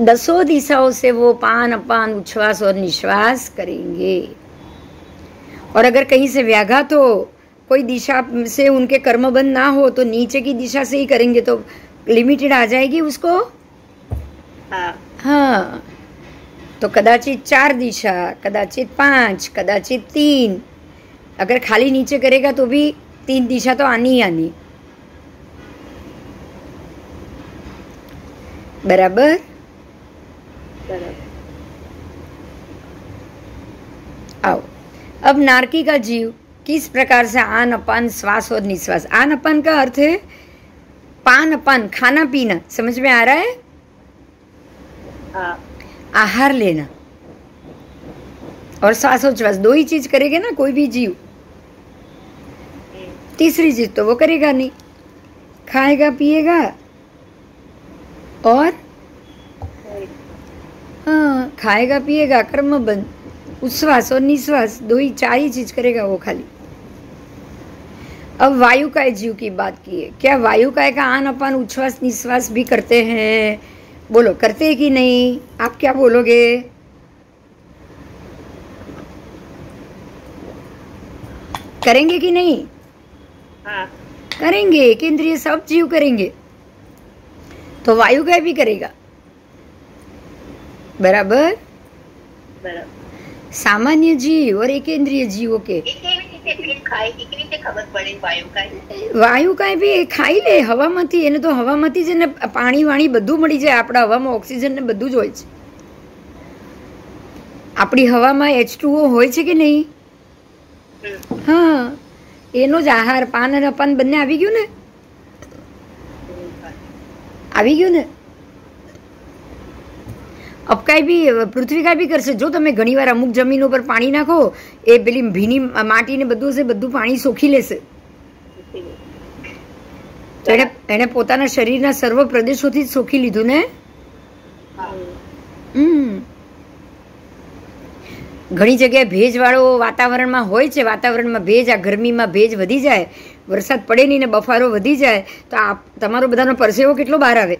दसों दिशाओं से वो पान अपान उच्छ्वास और निश्वास करेंगे। और अगर कहीं से व्याघात हो कोई दिशा से उनके कर्म बंद ना हो तो नीचे की दिशा से ही करेंगे तो लिमिटेड आ जाएगी उसको? हाँ। हाँ। तो कदाचित चार दिशा, कदाचित पाँच, कदाचित तीन. अगर खाली नीचे करेगा तो भी तीन दिशा तो आनी ही आनी. बराबर? आओ. अब नारकी का जीव किस प्रकार से आन, अपान, श्वास और निश्वास? आन, अपान का अर्थ है पान, अपान, खाना, पीना. समझ में आ रहा है? हाँ. आहार लेना। और श्वासोच्छ्वास दो ही चीज़ करेगा ना, कोई भी जीव। तीसरी चीज़ तो वो करेगा नहीं। खाएगा, पिएगा और हाँ खाएगा, पिएगा, कर्म बंद। उच्छ्वास और निश्वास, दो ही, चार ही चीज़ करेगा वो खाली। अब वायु काय जीव की बात की है? क्या वायु काय का आन अपान उच्छ्वास, निश्वास भी करते हैं? बोलो करते कि नहीं? आप क्या बोलोगे? करेंगे कि नहीं? हाँ। करेंगे केंद्रीय सब जीव करेंगे। तो वायु का भी करेगा। बराबर, बराबर। सामान्य जीव और एक जीवों के। વાયુ કાંઈ? બી એ ખાઈ લે હવામાંથી એને તો હવામાંથી જ એને પાણી વાણી બધું મળી જાય આપણા હવામાં ઓક્સિજન ને બધું જ હોય છે. આપણી હવામાં એચ હોય છે કે નહીં? હા. એનો જ આહાર પાન અને અપાન બંને આવી ગયું ને? આવી ગયું ને? અપકાય બી પૃથ્વીકા બી કરશે. જો તમે ઘણીવાર અમુક જમીન ઉપર પાણી નાખો, એ પેલી ભીની માટી ને બધું છે બધું પાણી સોખી લેશે. એને એને પોતાના શરીરના સર્વ પ્રદેશોથી જ સોખી લીધું ને? હમ. ઘણી જગ્યાએ ભેજવાળો વાતાવરણમાં હોય છે. વાતાવરણમાં ભેજ, આ ગરમીમાં ભેજ વધી જાય. વરસાદ પડે નહીં ને બફારો વધી જાય, તો આ તમારો બધાનો પરસેવો કેટલો બહાર આવે?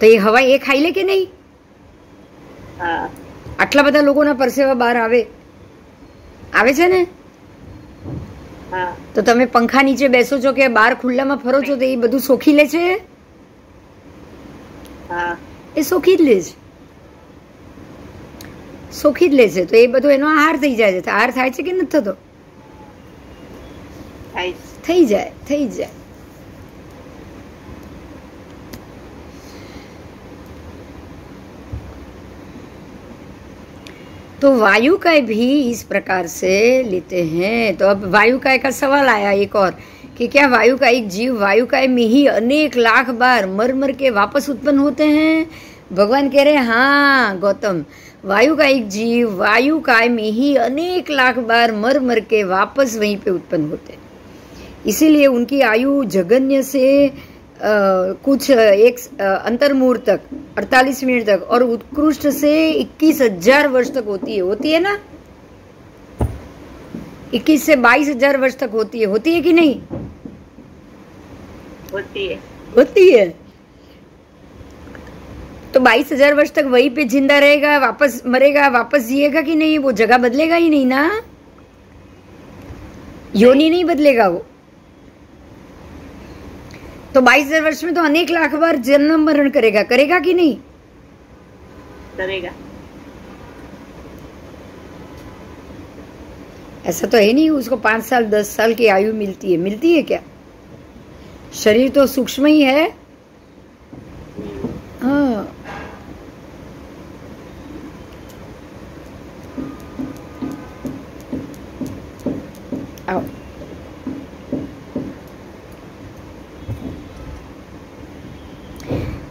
તો એ હવા એ ખાઈ લે કે નહીં? હા. આટલા બધા લોકોના પરસેવા બહાર આવે. આવે છે ને? હા. તો તમે પંખા નીચે બેસો છો કે બહાર ખુલ્લામાં ફરો છો તો એ બધું સોખી લે છે? હા. એ સોખી જ લે છે. સોખી જ લે છે. તો એ બધું એનો આહાર થઈ જાય છે. આહાર થાય છે કે નથી થતો? થઈ જાય થઈ જાય. तो वायु का भी इस प्रकार से लेते हैं। तो अब वायु काय का सवाल आया एक और, कि क्या वायु का एक जीव वायु काय में ही अनेक लाख बार मर मर के वापस उत्पन्न होते हैं? भगवान कह रहे हैं हाँ गौतम, वायु का एक जीव वायु काय में ही अनेक लाख बार मर मर के वापस वहीं पे उत्पन्न होते हैं। इसीलिए उनकी आयु जगन्य से कुछ एक अंतर्मूर तक 48 मिनट तक और उत्कृष्ट से इक्कीस हज़ार वर्ष तक होती है। होती है ना? इक्कीस से बाईस हज़ार वर्ष तक होती है। होती है कि नहीं? होती है। होती है। तो बाईस हज़ार वर्ष तक वहीं पे ज़िंदा रहेगा वापस मरेगा वापस जिएगा कि नहीं? वो जगह बदलेगा ही नहीं ना? योनि नहीं बदलेगा वो। तो बाईस हज़ार वर्ष में तो अनेक लाख बार जन्म मरण करेगा। करेगा कि नहीं? करेगा। ऐसा तो है नहीं उसको पाँच साल दस साल की आयु मिलती है। मिलती है क्या? शरीर तो सूक्ष्म ही है। हाँ। आओ।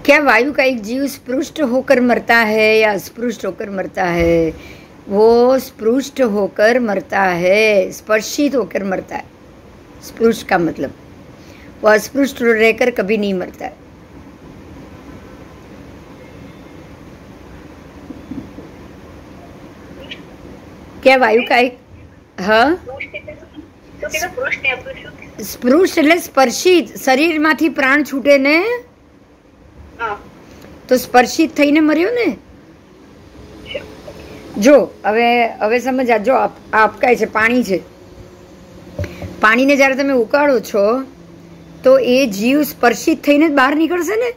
क्या वायु का एक जीव स्पृष्ट होकर मरता है या अस्पृष्ट होकर मरता है वो स्पृष्ट होकर मरता है स्पर्शित होकर मरता है स्पृष्ट का मतलब वो अस्पृष्ट रहकर कभी नहीं मरता है क्या वायु का एक હા પૃષ્ઠ એટલે શું? શું કીધું? પૃષ્ઠ ને અપૃષ્ઠ શું કીધું? સ્પૃશ એટલે સ્પર્શિત શરીરમાંથી પ્રાણ છૂટે ને હા. તો સ્પર્શિત થઈને મર્યો ને? જો હવે હવે સમજ આ જો આપકાય છે પાણી છે. પાણીને જ્યારે તમે ઉકાળો છો તો એ જીવ સ્પર્શિત થઈને જ બહાર નીકળશે ને?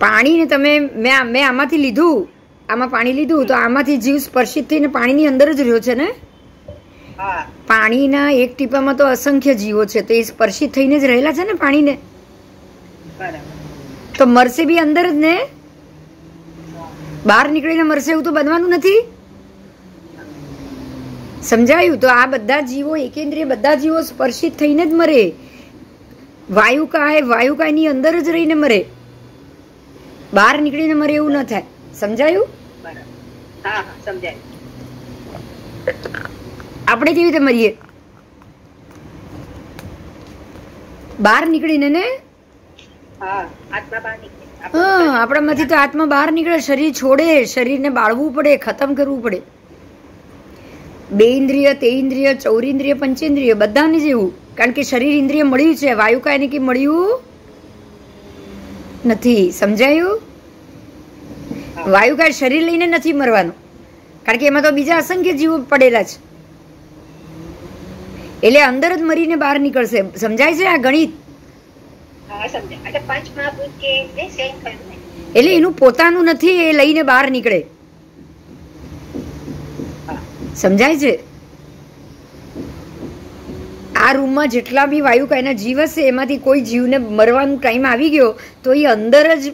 પાણીને તમે મેં મેં આમાંથી લીધું આમાં પાણી લીધું તો આમાંથી જીવ સ્પર્શિત થઈને પાણીની અંદર જ રહ્યો છે ને? પાણીના એક ટીપામાં તો અસંખ્ય જીવો છે તો એ સ્પર્શિત થઈને જ રહેલા છે ને પાણીને? તો મરશે બી અંદર જ ને? બહાર નીકળીને મરશે એવું તો બનવાનું નથી? સમજાયું? તો આ બધા જીવો એકેન્દ્રિય બધા જીવો સ્પર્શિત થઈને જ મરે. વાયુકાય વાયુકાયની અંદર જ રહીને મરે. બહાર નીકળીને મરે એવું ન થાય. સમજાયું? સમજાય. આપણે કેવી રીતે મરીએ? બહાર નીકળીને ને? આપણામાંથી તો આત્મા બહાર નીકળે શરીર છોડે શરીરને બાળવું પડે ખતમ કરવું પડે. બે ઇન્દ્રિય તે ઇન્દ્રિય ચૌરિન્દ્રિય પંચેન્દ્રિય બધાને જેવું. કારણ કે શરીર ઇન્દ્રિય મળ્યું છે. વાયુ કાયને કે મળ્યું? નથી. સમજાયું? વાયુ કાય શરીર લઈને નથી મરવાનું. કારણ કે એમાં તો બીજા અસંખ્ય જીવો પડેલા છે. એટલે અંદર જ મરીને બહાર નીકળશે. સમજાય છે આ ગણિત? એટલે એનું પોતાનું નથી એ લઈને બહાર નીકળે. સમજાય છે? આ રૂમમાં જેટલા બી વાયુકાયના જીવ હશે એમાંથી કોઈ જીવને મરવાનો ટાઈમ આવી ગયો તો એ અંદર જ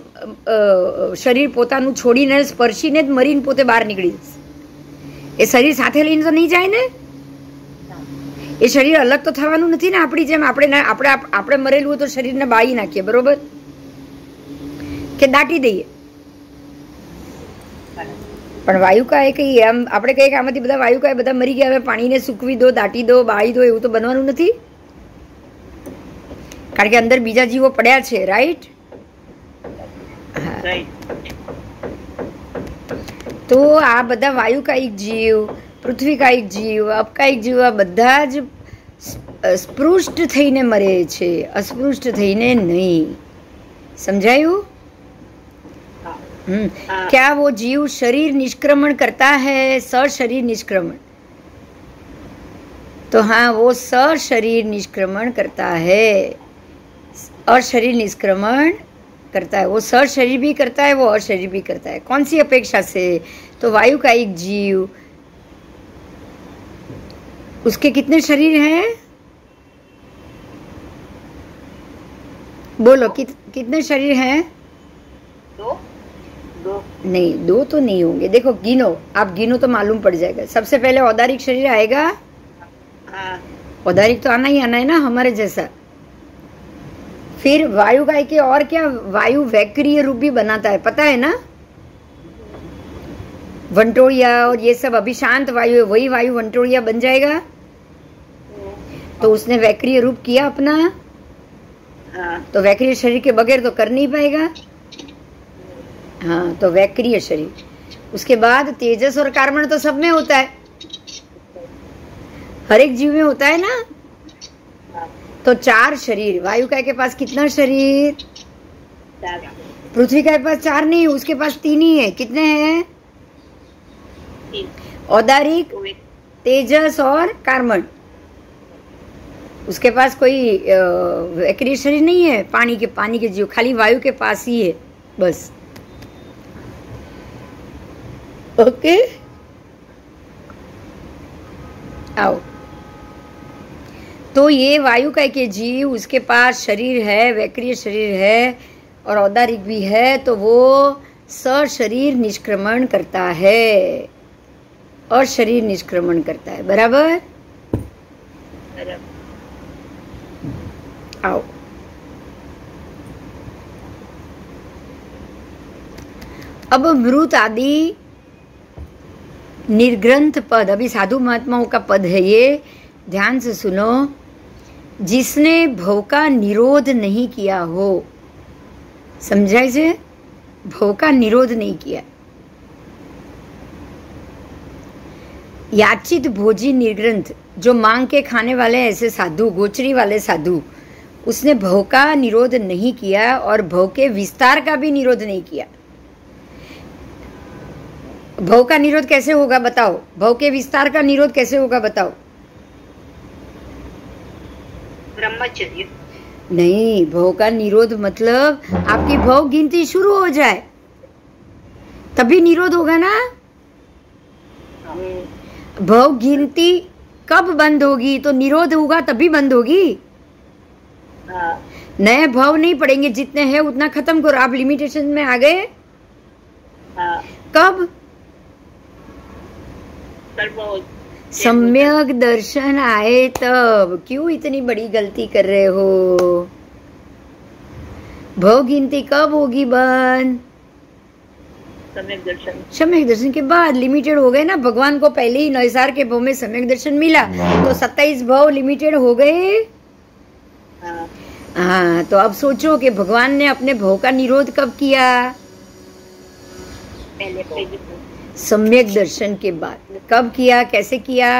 શરીર પોતાનું છોડીને સ્પર્શીને જ મરીને પોતે બહાર નીકળી જશે. એ શરીર સાથે લઈને તો નહીં જાય ને? એ શરીર અલગ તો થવાનું નથી ને આપણી જેમ આપણે આપણે આપણે મરેલું હોય તો શરીરને બાળી નાખીએ બરોબર? કે દાટી દઈએ. પણ વાયુકાએ કઈ એમ આપણે કહીએ કે આમાંથી બધા વાયુકાએ બધા મરી ગયા હવે પાણીને સૂકવી દો દાટી દો બાળી દો એવું તો બનવાનું નથી? કારણ કે અંદર બીજા જીવો પડ્યા છે રાઈટ રાઈટ તો આ બધા વાયુકાયિક જીવ પૃથ્વીકાયિક જીવ અપકાયિક જીવ આ બધા જ સ્પ- સ્પૃષ્ટ થઈને મરે છે અસ્પૃષ્ટ થઈને નહીં સમજાયું હા हम्म हाँ। क्या वो जीव शरीर निष्क्रमण करता है सशरीर निष्क्रमण तो हाँ वो सशरीर निष्क्रमण करता है अशरीर निष्क्रमण करता है वो सशरीर भी करता है वो अशरीर भी करता है कौन सी अपेक्षा से तो वायु का एक जीव उसके कितने शरीर हैं? बोलो कित, कितने शरीर हैं? दो। दो। नहीं दो तो नहीं होंगे। देखो गिनो। आप गिनो तो मालूम पड़ जाएगा। सबसे पहले औदारिक शरीर आएगा? हाँ। औदारिक तो आना ही आना है ना हमारे जैसा। फिर वायु का के और क्या वायु वैक्रिय रूप भी बनाता है पता है ना? वंटोड़िया और ये सब अभी शांत वायु है वही वायु वंटोड़िया बन जाएगा। तो उसने वैक्रिय रूप किया अपना? हाँ। तो वैक्रिय शरीर के बगैर तो कर नहीं पाएगा? हाँ तो वैक्रिय शरीर। उसके बाद तेजस और कार्बन तो सब में होता है। हर एक जीव में होता है ना? तो चार शरीर। वायु का के पास कितना शरीर? पृथ्वी का के पास चार नहीं उसके पास तीन ही है। कितने हैं? औदारिक तेजस और कार्बन उसके पास कोई एक्रिय शरीर नहीं है, पानी के पानी के जीव, खाली वायु के पास ही है, बस। ओके? आओ। तो ये वायु का के जीव, उसके पास शरीर है, वैक्रिय शरीर है, और औदारिक भी है तो वो सशरीर निष्क्रमण करता है। और शरीर निष्क्रमण करता है, बराबर? आओ अब मृत आदि निर्ग्रंथ पद, अभी साधु महात्माओं का पद है ये, ध्यान से सुनो। जिसने भव का निरोध नहीं किया हो समझाए से? भव का निरोध नहीं किया। याचित भोजी निर्ग्रंथ, जो मांग के खाने वाले ऐसे साधु, गोचरी वाले साधु उसने भव का निरोध नहीं किया और भव के विस्तार का भी निरोध नहीं किया। भव का निरोध कैसे होगा बताओ? भव के विस्तार का निरोध कैसे होगा बताओ? ब्रह्मचर्य। नहीं भव का निरोध मतलब आपकी भव गिनती शुरू हो जाए। तभी निरोध होगा ना? भव गिनती कब बंद होगी? तो निरोध होगा तभी बंद होगी? हाँ नए भाव नहीं पड़ेंगे जितने हैं उतना खत्म करो। आप लिमिटेशन में आ गए हाँ कब? सम्यक दर्शन आए तब। क्यों इतनी बड़ी गलती कर रहे हो? भव गिनती कब होगी बंद सम्यक दर्शन। सम्यक दर्शन के बाद लिमिटेड हो गए ना। भगवान को पहले ही नौसार के भव में सम्यक दर्शन मिला। तो सत्ताईस भव लिमिटेड हो गए। हाँ। हाँ तो अब सोचो कि भगवान ने अपने भव का निरोध कब किया? पहले सम्यक दर्शन के बाद। कब किया? कैसे किया?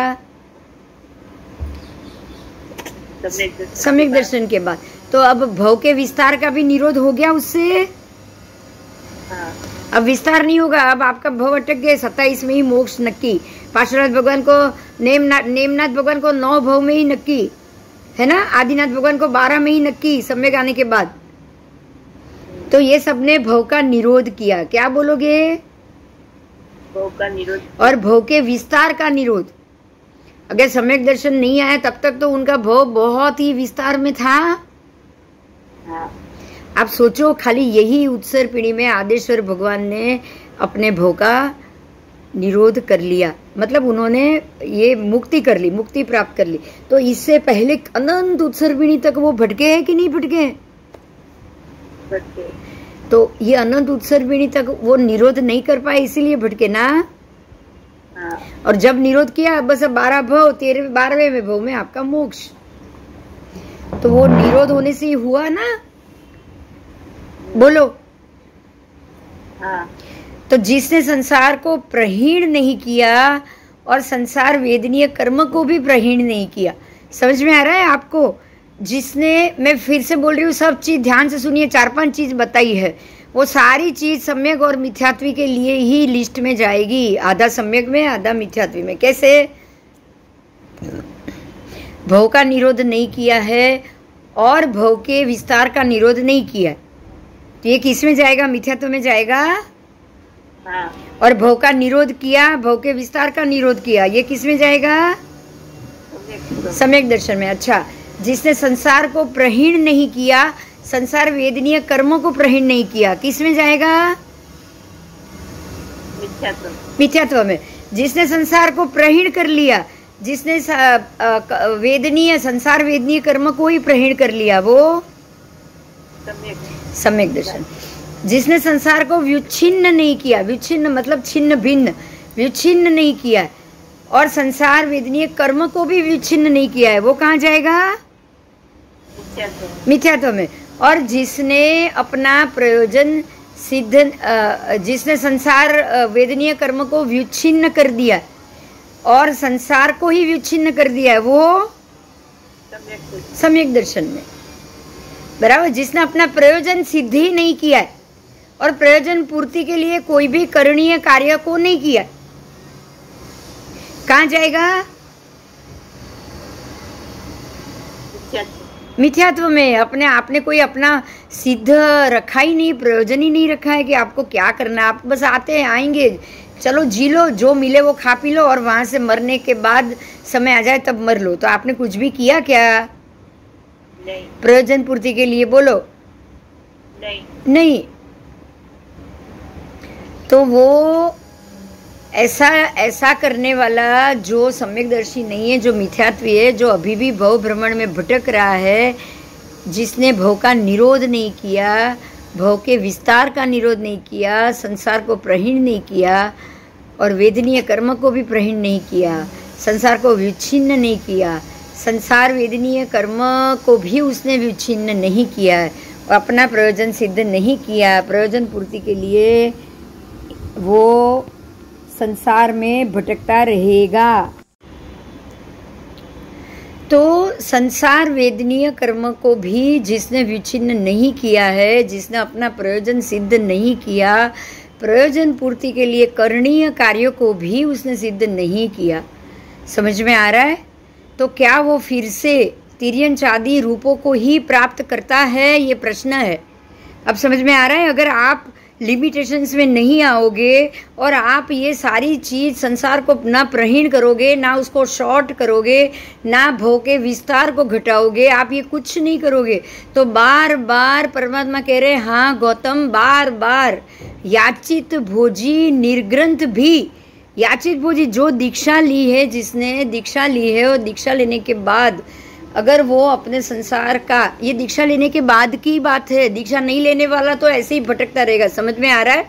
सम्यक दर्शन सम्यक दर्शन के बाद। तो अब भव के विस्तार का भी निरोध हो गया उससे? हाँ। अब विस्तार नहीं होगा। अब आपका भव अटक गए सत्ताईस में ही मोक्ष नक्की। पार्श्वनाथ भगवान को नेमनाथ नेमनाथ भगवान को नौ भव में ही नक्की। है ना? आदिनाथ भगवान को बारह में ही नक्की सम्यक आने के बाद। तो ये सबने भव का निरोध किया। क्या बोलोगे? भोग का निरोध। और भव के विस्तार का निरोध। अगर सम्यक दर्शन नहीं आया तब तक तो उनका भव बहुत ही विस्तार में था। हाँ। आप सोचो खाली यही उत्सर पीढ़ी में आदेश्वर भगवान ने अपने भव का निरोध कर लिया। मतलब उन्होंने ये मुक्ति कर ली मुक्ति प्राप्त कर ली। तो इससे पहले अनंत उत्सर पीढ़ी तक वो भटके हैं कि नहीं भटके हैं? तो ये अनंत उत्सर पीढ़ी तक वो निरोध नहीं कर पाए इसीलिए भटके ना? हाँ। और जब निरोध किया बस अब बारह भव तेरह बारहवें में भव में आपका मोक्ष। तो वो निरोध होने से ही हुआ ना? बोलो। हाँ। तो जिसने संसार को प्रहीण नहीं किया और संसार वेदनीय कर्म को भी प्रहीण नहीं किया। समझ में आ रहा है आपको? जिसने, मैं फिर से बोल रही हूँ, सब चीज़ ध्यान से सुनिए, चार पाँच चीज़ बताई है। वो सारी चीज़ सम्यक और मिथ्यात्वी के लिए ही लिस्ट में जाएगी। आधा सम्यक में, आधा मिथ्यात्वी में। कैसे? भव का निरोध नहीं किया है और भव के विस्तार का निरोध नहीं किया। तो ये किसमें जाएगा? मिथ्यात्व में जाएगा? हाँ। और भव का निरोध किया भव के विस्तार का निरोध किया ये किसमें जाएगा? सम्यक दर्शन में अच्छा। जिसने संसार को प्रहीण नहीं किया संसार वेदनीय कर्मों को प्रहीण नहीं किया किसमें जाएगा? मिथ्यात्व। में। जिसने संसार को प्रहीण कर लिया जिसने वेदनीय संसार वेदनीय कर्म को ही प्रहीण कर लिया वो? सम्यक। सम्यक दर्शन। जिसने संसार को व्युच्छिन्न नहीं किया व्युच्छिन्न मतलब छिन्न भिन्न व्युच्छिन्न नहीं किया और संसार वेदनीय कर्म को भी व्युच्छिन्न नहीं किया है। वो कहाँ जाएगा? मिथ्यात्व। में। और जिसने अपना प्रयोजन सिद्ध जिसने संसार वेदनीय कर्म को व्युच्छिन्न कर दिया और संसार को ही व्युच्छिन्न कर दिया है वो सम्यक सम्यक दर्शन में। बराबर जिसने अपना प्रयोजन सिद्ध ही नहीं किया है और प्रयोजन पूर्ति के लिए कोई भी करणीय कार्य को नहीं किया। कहा जाएगा? मिथ्यात्व। मिथ्यात्व में अपने आपने कोई अपना सिद्ध रखा ही नहीं प्रयोजन ही नहीं रखा है कि आपको क्या करना है। आप बस आते हैं आएँगे। चलो जी लो जो मिले वो खा पी लो और वहाँ से मरने के बाद समय आ जाए तब मर लो। तो आपने कुछ भी किया क्या? नहीं। प्रयोजन पूर्ति के लिए बोलो। नहीं। नहीं। तो वो ऐसा ऐसा करने वाला जो सम्यकदर्शी नहीं है, जो मिथ्यात्वी है, जो अभी भी भव भ्रमण में भटक रहा है, जिसने भव का निरोध नहीं किया, भव के विस्तार का निरोध नहीं किया, संसार को प्रहीण नहीं किया, और वेदनीय कर्म को भी प्रहीण नहीं किया, संसार को विच्छिन्न नहीं किया, संसार वेदनीय कर्म को भी उसने विच्छिन्न नहीं किया, अपना प्रयोजन सिद्ध नहीं किया, प्रयोजन पूर्ति के लिए वो संसार में भटकता रहेगा। तो संसार वेदनीय कर्म को भी जिसने विच्छिन्न नहीं किया है, जिसने अपना प्रयोजन सिद्ध नहीं किया, प्रयोजन पूर्ति के लिए करणीय कार्यों को भी उसने सिद्ध नहीं किया। समझ में आ रहा है? तो क्या वो फिर से तिरियन चादी रूपों को ही प्राप्त करता है? ये प्रश्न है। अब समझ में आ रहा है? अगर आप लिमिटेशंस में नहीं आओगे और आप ये सारी चीज़ संसार को ना प्रहीण करोगे, ना उसको शॉर्ट करोगे, ना भो के विस्तार को घटाओगे, आप ये कुछ नहीं करोगे। तो बार बार परमात्मा कह रहे हैं हाँ गौतम बार बार याचित भोजी, निर्ग्रंथ भी, याचित भोजी जो दीक्षा ली है जिसने, दीक्षा ली है और दीक्षा लेने के बाद अगर वो अपने संसार का ये दीक्षा लेने के बाद की बात है दीक्षा नहीं लेने वाला तो ऐसे ही भटकता रहेगा समझ में आ रहा है?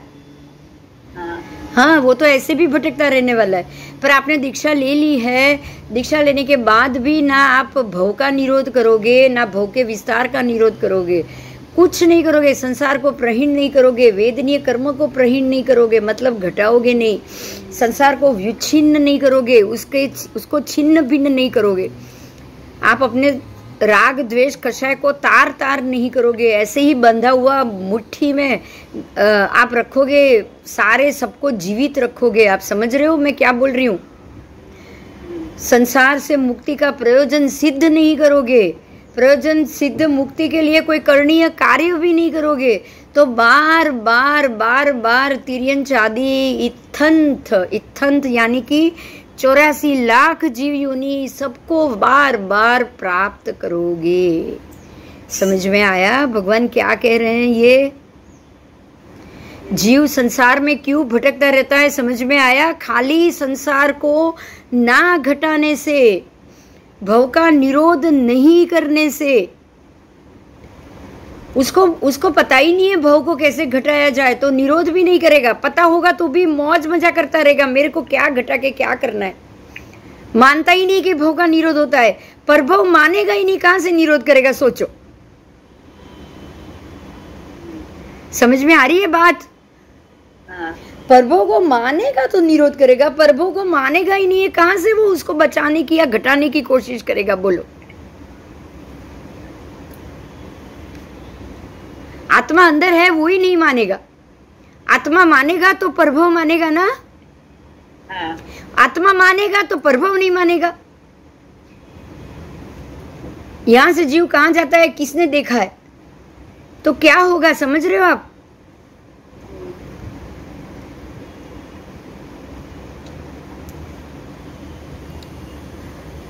हाँ। हाँ वो तो ऐसे भी भटकता रहने वाला है। पर आपने दीक्षा ले ली है दीक्षा लेने के बाद भी ना आप भव का निरोध करोगे ना भव के विस्तार का निरोध करोगे। कुछ नहीं करोगे संसार को प्रहीण नहीं करोगे वेदनीय कर्म को प्रहीण नहीं करोगे मतलब घटाओगे नहीं। संसार को विच्छिन्न नहीं करोगे उसके उसको छिन्न भिन्न नहीं करोगे। आप अपने राग द्वेष कषाय को तार तार नहीं करोगे, ऐसे ही बंधा हुआ मुट्ठी में आप रखोगे, सारे सबको जीवित रखोगे। आप समझ रहे हो मैं क्या बोल रही हूँ? संसार से मुक्ति का प्रयोजन सिद्ध नहीं करोगे, प्रयोजन सिद्ध मुक्ति के लिए कोई करणीय कार्य भी नहीं करोगे तो बार बार बार बार तिरियन चादी इथंथ इथंथ यानी कि चौरासी लाख जीव योनि सबको बार बार प्राप्त करोगे। समझ में आया? भगवान क्या कह रहे हैं ये? जीव संसार में क्यों भटकता रहता है, समझ में आया? खाली संसार को ना घटाने से, भव का निरोध नहीं करने से उसको उसको पता ही नहीं है भाव को कैसे घटाया जाए तो निरोध भी नहीं करेगा। पता होगा तो भी मौज मज़ा करता रहेगा। मेरे को क्या घटा के क्या करना है? मानता ही नहीं कि भव का निरोध होता है पर भव मानेगा ही नहीं कहाँ से निरोध करेगा सोचो। समझ में आ रही है बात? हाँ। प्रभु को मानेगा तो निरोध करेगा प्रभु को मानेगा ही नहीं है कहाँ से वो उसको बचाने की या घटाने की कोशिश करेगा बोलो। आत्मा अंदर है वो ही नहीं मानेगा। आत्मा मानेगा तो प्रभव मानेगा ना? हाँ। आत्मा मानेगा तो प्रभु नहीं मानेगा। यहाँ से जीव कहाँ जाता है किसने देखा है? तो क्या होगा समझ रहे हो आप?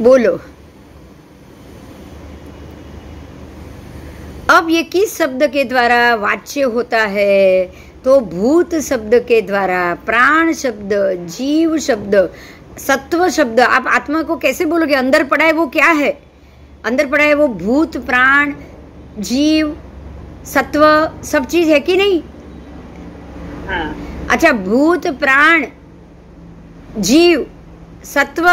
बोलो। अब ये किस शब्द के द्वारा वाच्य होता है? तो भूत शब्द के द्वारा प्राण शब्द जीव शब्द सत्व शब्द। आप आत्मा को कैसे बोलोगे? अंदर पड़ा है वो क्या है? अंदर पड़ा है वो भूत प्राण जीव सत्व सब चीज़ है कि नहीं? हाँ। अच्छा भूत प्राण जीव सत्व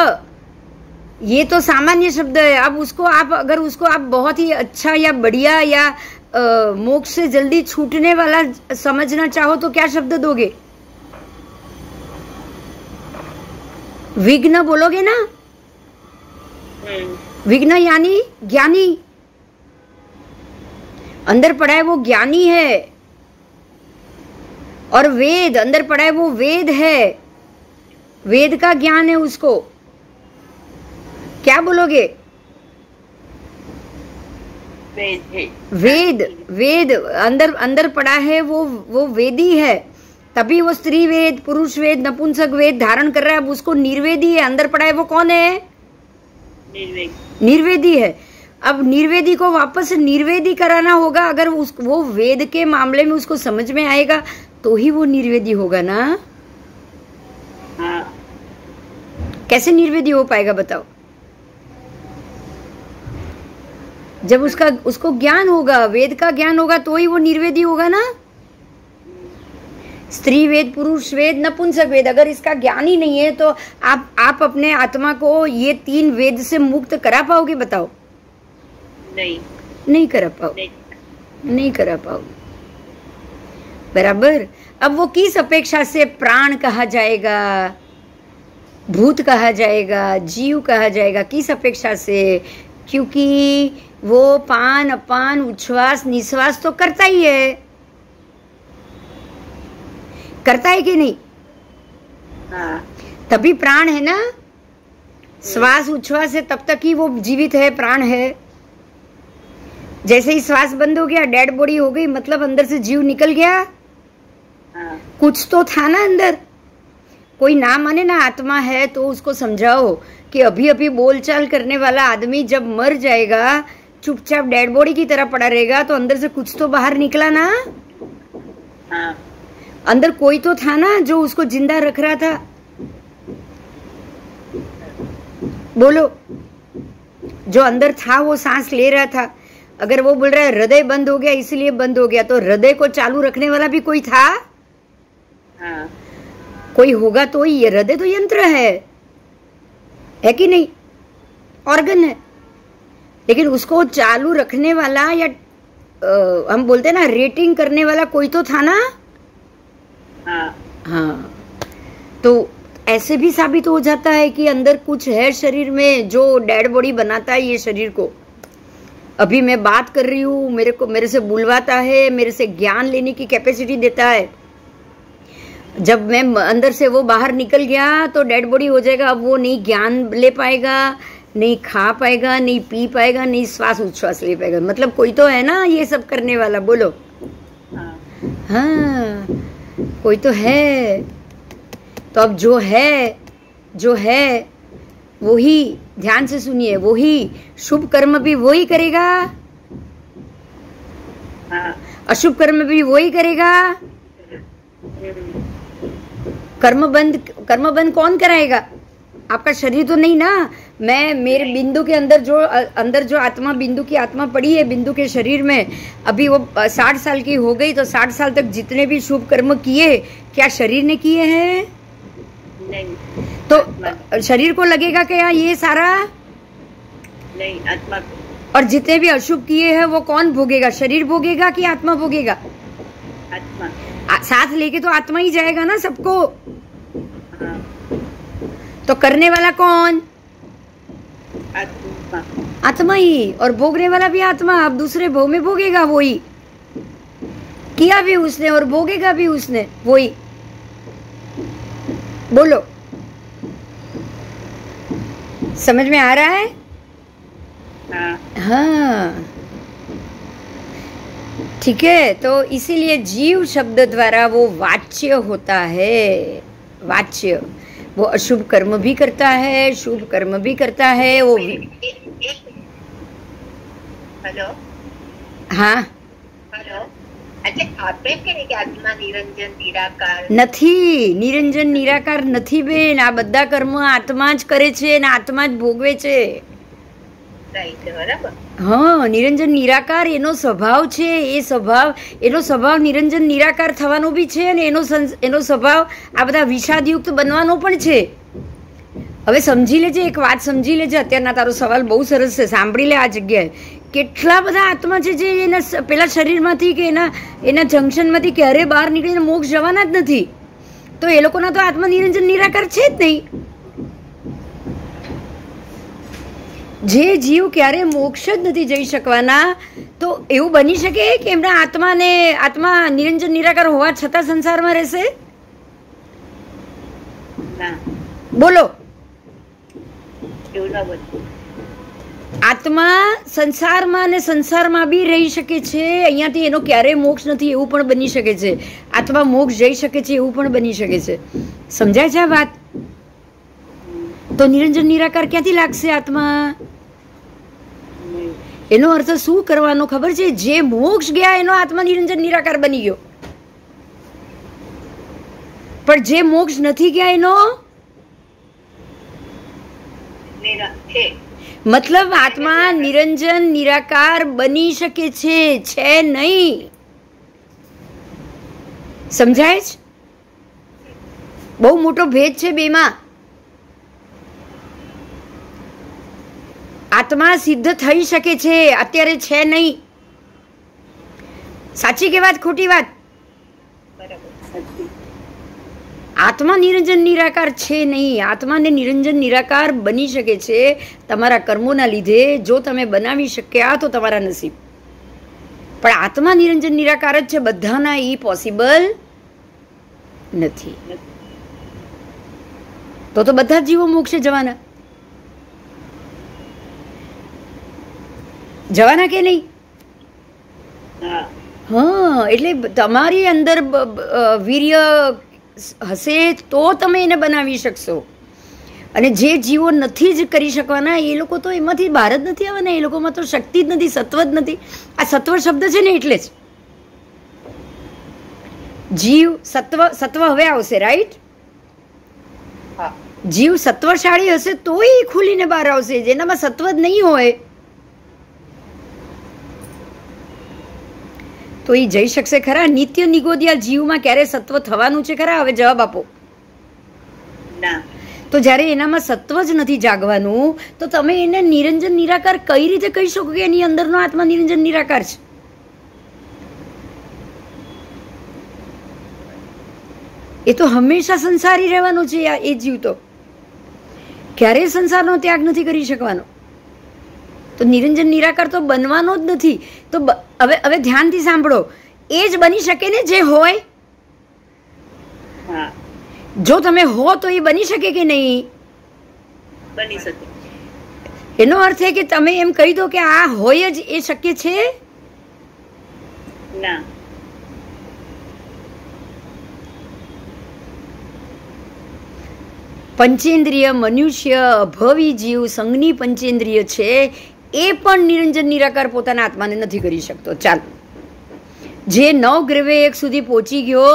ये तो सामान्य शब्द है। अब उसको आप अगर उसको आप बहुत ही अच्छा या बढ़िया या मोक्ष से जल्दी छूटने वाला समझना चाहो तो क्या शब्द दोगे? विघ्न बोलोगे ना? विघ्न यानी ज्ञानी। अंदर पड़ा है वो ज्ञानी है। और वेद अंदर पड़ा है वो वेद है। वेद का ज्ञान है उसको। क्या बोलोगे? वेद वेद अंदर अंदर पड़ा है वो वो वेदी है। तभी वो स्त्री वेद पुरुष वेद नपुंसक वेद धारण कर रहा है। अब उसको निर्वेदी है अंदर पड़ा है वो कौन है? निर्वेदी है। अब निर्वेदी को वापस निर्वेदी कराना होगा। अगर उस वो वेद के मामले में उसको समझ में आएगा तो ही वो निर्वेदी होगा ना? हाँ। कैसे निर्वेदी हो पाएगा बताओ? जब उसका उसको ज्ञान होगा वेद का ज्ञान होगा तो ही वो निर्वेदी होगा ना? स्त्री वेद पुरुष वेद नपुंसक वेद अगर इसका ज्ञान ही नहीं है तो आप आप अपने आत्मा को ये तीन वेद से मुक्त करा पाओगे बताओ? नहीं। नहीं करा पाओ। नहीं। नहीं करा पाओ। बराबर? अब वो किस अपेक्षा से प्राण कहा जाएगा? भूत कहा जाएगा? जीव कहा जाएगा? किस अपेक्षा से? क्योंकि वो पान अपान उच्छ्वास निश्वास तो करता ही है। करता है कि नहीं? हाँ। तभी प्राण है ना? श्वास उच्छ्वास है तब तक ही वो जीवित है प्राण है। जैसे ही श्वास बंद हो गया डेड बॉडी हो गई मतलब अंदर से जीव निकल गया। हाँ। कुछ तो था ना अंदर। कोई ना माने ना आत्मा है तो उसको समझाओ कि अभी अभी बोलचाल करने वाला आदमी जब मर जाएगा चुपचाप डेड बॉडी की तरह पड़ा रहेगा तो अंदर से कुछ तो बाहर निकला ना? हाँ। अंदर कोई तो था ना जो उसको ज़िंदा रख रहा था? बोलो। जो अंदर था वो सांस ले रहा था। अगर वो बोल रहा है हृदय बंद हो गया इसलिए बंद हो गया तो हृदय को चालू रखने वाला भी कोई था? हाँ। कोई होगा तो ये हृदय तो यंत्र है। है कि नहीं? ऑर्गन है। लेकिन उसको चालू रखने वाला या अ, हम बोलते हैं ना रेटिंग करने वाला कोई तो था ना? हाँ। हाँ। तो ऐसे भी साबित हो जाता है कि अंदर कुछ है शरीर में जो डेड बॉडी बनाता है ये शरीर को। अभी मैं बात कर रही हूँ मेरे को मेरे से बुलवाता है मेरे से ज्ञान लेने की कैपेसिटी देता है। जब मैं अंदर से वो बाहर निकल गया तो डेड बॉडी हो जाएगा अब वो नहीं ज्ञान ले पाएगा। नहीं खा पाएगा नहीं पी पाएगा नहीं श्वास उच्छ्वास ले पाएगा। मतलब कोई तो है ना ये सब करने वाला बोलो। हाँ हाँ कोई तो है। तो अब जो है जो है वही ध्यान से सुनिए वही शुभ कर्म भी करेगा। हाँ अशुभ कर्म भी वही करेगा। हम्म, कर्म बंद कर्म बंद कौन कराएगा? आपका शरीर तो नहीं ना? मैं मेरे बिंदु के अंदर जो अंदर जो आत्मा बिंदु की आत्मा पड़ी है बिंदु के शरीर में अभी वो साठ साल की हो गई तो साठ साल तक जितने भी शुभ कर्म किए क्या शरीर ने किए हैं? नहीं। तो शरीर को लगेगा क्या ये सारा? नहीं आत्मा और जितने भी अशुभ किए हैं वो कौन भोगेगा? शरीर भोगेगा कि आत्मा भोगेगा? आत्मा। आ- साथ लेके तो आत्मा ही जाएगा ना सबको? हाँ। तो करने वाला कौन? आत्मा। आत्मा ही। और भोगने वाला भी आत्मा। अब दूसरे भोग में भोगेगा वो ही किया भी उसने और भोगेगा भी उसने वो ही बोलो। समझ में आ रहा है? हाँ। हाँ। ठीक है तो इसीलिए जीव शब्द द्वारा वो वाच्य होता है। वाच्य। वो अशुभ कर्म भी करता है शुभ कर्म भी करता है वो एक- एक- हेलो हाँ हेलो अच्छा આપે કે નહીં કે આત્મા નિરંજન નિરાકાર નથી નિરંજન નિરાકાર નથી બેન આ બધા કર્મ આત્મા જ કરે છે અને આત્મા જ ભોગવે છે રાઈટ બરાબર હા, નિરંજન નિરાકાર એનો સ્વભાવ છે. એ સ્વભાવ, એનો સ્વભાવ નિરંજન નિરાકાર થવાનો બી છે અને એનો એનો સ્વભાવ આ બધા વિષાદયુક્ત બનવાનો પણ છે. હવે સમજી લેજે, એક વાત સમજી લેજે. અત્યારના તારો સવાલ બહુ સરસ છે. સાંભળી લે આ જગ્યાએ. કેટલા બધા આત્મા છે જે એના પેલા શરીરમાંથી કે એના એના જંકશનમાંથી ક્યારે બહાર નીકળીને મોક્ષ જવાના જ નથી? તો એ લોકોના તો આત્મા નિરંજન નિરાકાર છે જ નહીં. જે જીવ ક્યારે મોક્ષ જ નથી જઈ શકવાના તો એવું બની શકે કે એમના આત્માને આત્મા નિરંજન નિરાકાર હોવા છતાં સંસારમાં રહેશે? બોલો. આત્મા સંસારમાં અને સંસારમાં બી રહી શકે છે અહીંયાથી એનો ક્યારેય મોક્ષ નથી એવું પણ બની શકે છે. આત્મા મોક્ષ જઈ શકે છે એવું પણ બની શકે છે. સમજાય છે આ વાત? તો નિરંજન નિરાકાર ક્યાંથી લાગશે આત્મા. એનો અર્થ શું કરવાનો ખબર છે? જે મોક્ષ ગયા, એનો આત્મા નિરંજન નિરાકાર બની ગયો. પણ જે મોક્ષ નથી ગયા, એનો મતલબ આત્મા નિરંજન, નિરાકાર બની શકે છે છે નહીં. સમજાય છે? બહુ મોટો ભેદ છે બેમાં. આત્મા સિદ્ધ થઈ શકે છે, અત્યારે છે નહીં. સાચી કે વાત, ખોટી વાત? આત્મા નિરંજન નિરાકાર છે નહીં. આત્માને નિરંજન નિરાકાર બની શકે છે તમારા કર્મોના લીધે. જો તમે બનાવી શક્યા તો તમારા નસીબ. પણ આત્મા નિરંજન નિરાકાર જ છે, બધાના એ પોસિબલ નથી. તો તો બધા જીવો મોક્ષે જવાના. જવાના કે નહીં? હા. એટલે તમારી અંદર વીર્ય હશે તો તમે એને બનાવી શકશો. અને જે જીવો નથી જ કરી શકવાના એ લોકો તો એમાંથી બહાર જ નથી આવવાના એ લોકોમાં તો શક્તિ જ નથી સત્વ જ નથી. આ સત્વ શબ્દ છે ને એટલે જ. જીવ સત્વ સત્વ હવે આવશે રાઈટ હા. જીવ સત્વશાળી હશે તોય એ ખુલીને બહાર આવશે જેનામાં સત્વ જ નહીં હોય તો એ જઈ શકશે ખરા? નિત્ય નિગોદિયા જીવમાં ક્યારે સત્વ થવાનું છે ખરા? હવે જવાબ આપો. ના. તો જ્યારે એનામાં સત્વ જ નથી જાગવાનું તો તમે એને નિરંજન નિરાકાર કઈ રીતે કહી શકો કે એની અંદરનો આત્મા નિરંજન નિરાકાર છે? એ તો હંમેશા સંસારી રહેવાનો છે આ- એ જીવ તો. ક્યારેય સંસારનો ત્યાગ નથી કરી શકવાનો. તો નિરંજન નિરાકાર તો બનવાનો જ નથી. તો હવે હવે ધ્યાનથી સાંભળો. એ જ બની શકે ને જે હોય? જો તમે હો તો એ બની શકે કે નહીં? બની શકે. એનો અર્થ એ કે તમે એમ કહી દો કે આ હોય જ એ શક્ય છે? ના. પંચેન્દ્રિય મનુષ્ય અભવી જીવ સંઘની પંચેન્દ્રિય છે. એ પણ નિરંજન નિરાકાર પોતાના આત્માને નથી કરી શકતો. ચાલ. જે નવ ગ્રવે એક સુધી પહોંચી ગયો,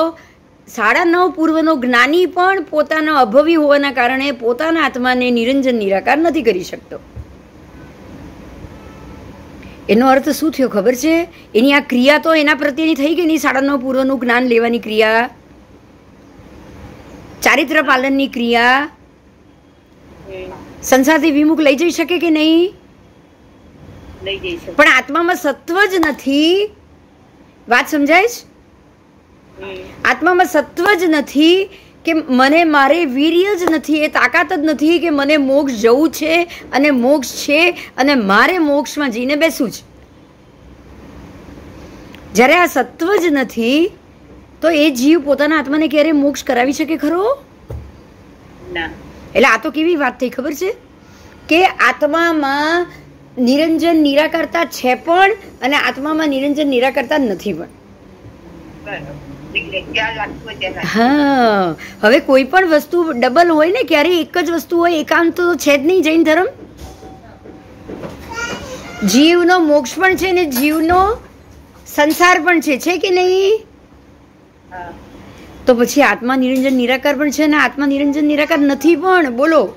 સાડા નવ પૂર્વનો જ્ઞાની પણ પોતાના અભવી હોવાના કારણે પોતાના આત્માને નિરંજન નિરાકાર નથી કરી શકતો. એનો અર્થ શું થયો ખબર છે? એની આ ક્રિયા તો એના પ્રત્યેની થઈ ગઈ નહીં. સાડા નવ પૂર્વનું જ્ઞાન લેવાની ક્રિયા, ચારિત્ર પાલનની ક્રિયા. સંસારથી વિમુખ લઈ જઈ શકે કે નહીં? લઈ જઈ શકે પણ આત્મામાં સત્વ જ નથી. વાત સમજાય છે? આત્મામાં સત્વ જ નથી કે મને મારે વીર્ય જ નથી એ તાકાત જ નથી કે મને મોક્ષ જવું છે અને મોક્ષ છે અને મારે મોક્ષમાં જઈને બેસવું છે. જ્યારે આ સત્વ જ નથી તો એ જીવ પોતાના આત્માને ક્યારે મોક્ષ કરાવી શકે ખરો? એટલે આ તો કેવી વાત થઈ ખબર છે? કે આત્મામાં નિરંજન નિરાકરતા છે પણ અને આત્મામાં નિરંજન નિરાકરતા નથી પણ. હા, હવે કોઈ પણ વસ્તુ ડબલ હોય ને, ક્યારે એક જ વસ્તુ હોય, એકાંત તો છે જ નહીં જૈન ધર્મ. જીવનો મોક્ષ પણ છે ને જીવનો સંસાર પણ છે છે કે નહીં? તો પછી આત્મા નિરંજન નિરાકાર પણ છે ને, આત્મા નિરંજન નિરાકાર નથી પણ. બોલો,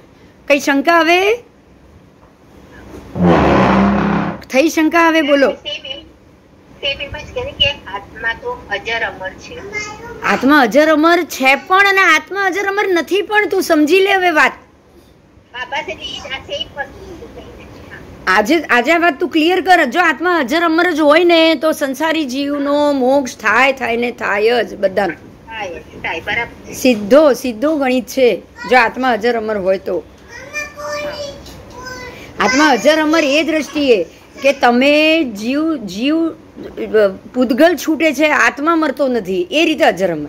કઈ શંકા હવે થઈ શંકા હવે બોલો. આત્મા તો અજર અમર છે. પણ અને આત્મા અજર અમર નથી પણ તું સમજી લે હવે વાત. આજે આજે આ વાત તું ક્લિયર કર. જો આત્મા અજર અમર જ હોય ને તો સંસારી જીવનો મોક્ષ થાય થાય ને થાય જ બધાનો. સીધો સીધો ગણિત છે. જો આત્મા અજર અમર હોય તો. આત્મા અજર અમર એ દ્રષ્ટિએ કે તમે જીવ જીવ પૂતગલ છૂટે છે આત્મા મરતો નથી. એ રીતે અજરમ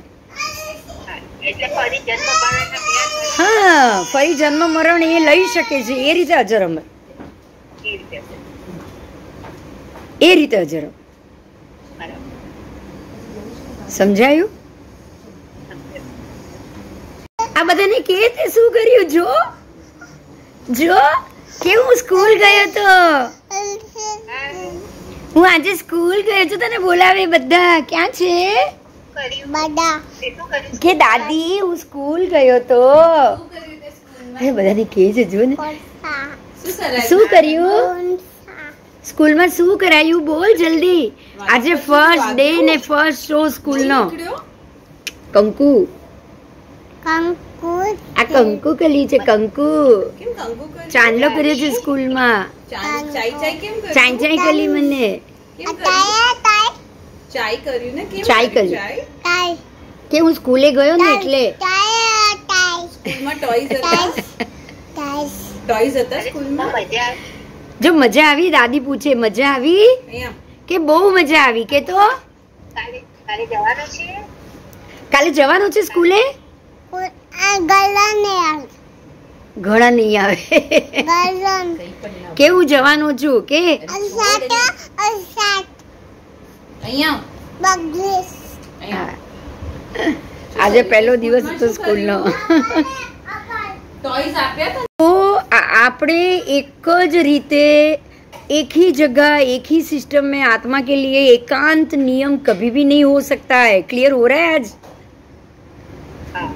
હા, ફરી જન્મ મરણ એ લઈ શકે છે. એ રીતે અજરમ એ રીતે અજરમ સમજાયું? આ બધાને કે તે શું કર્યું જો? જો? કેવું સ્કૂલ ગયો તો? હું આજે સ્કૂલ ગયો છું તને બોલાવે બધા. ક્યાં છે? શું કે દાદી હું સ્કૂલ ગયો તો. બધાને કે છે જો ને. શું કર્યું? સ્કૂલમાં શું કરાયું? બોલ જલ્દી. આજે ફર્સ્ટ ડે ને ફર્સ્ટ શો સ્કૂલનો. કંકુ. આ કંકુ કલી છે કંકુ. કંકુ? ચાંદલો કર્યો છે સ્કૂલમાં. કેમ? ચાઈ ચાઈ કરી મને. કેમ કર્યું? ને? કેમ. કે હું સ્કૂલે ગયો ને એટલે. સ્કૂલમાં ટોયઝ હતા? ટોયઝ હતા સ્કૂલમાં? જો મજા આવી દાદી પૂછે મજા આવી? કે બહુ મજા આવી કે તો? કાલે જવાનું છે? કાલે જવાનું છે સ્કૂલે? ઘણા નહીં આવે કઈ પણ ના કેવું જવાનું છું કે અહીંયા હા. આજે પહેલો દિવસ હતો સ્કૂલનો ટોયઝ આપ્યા હતા તો આ- આપણે એક જ રીતે एक ही जगह एक ही सिस्टम में आत्मा के लिए एकांत नियम कभी भी नहीं हो सकता है क्लियर हो रहा है आज हाँ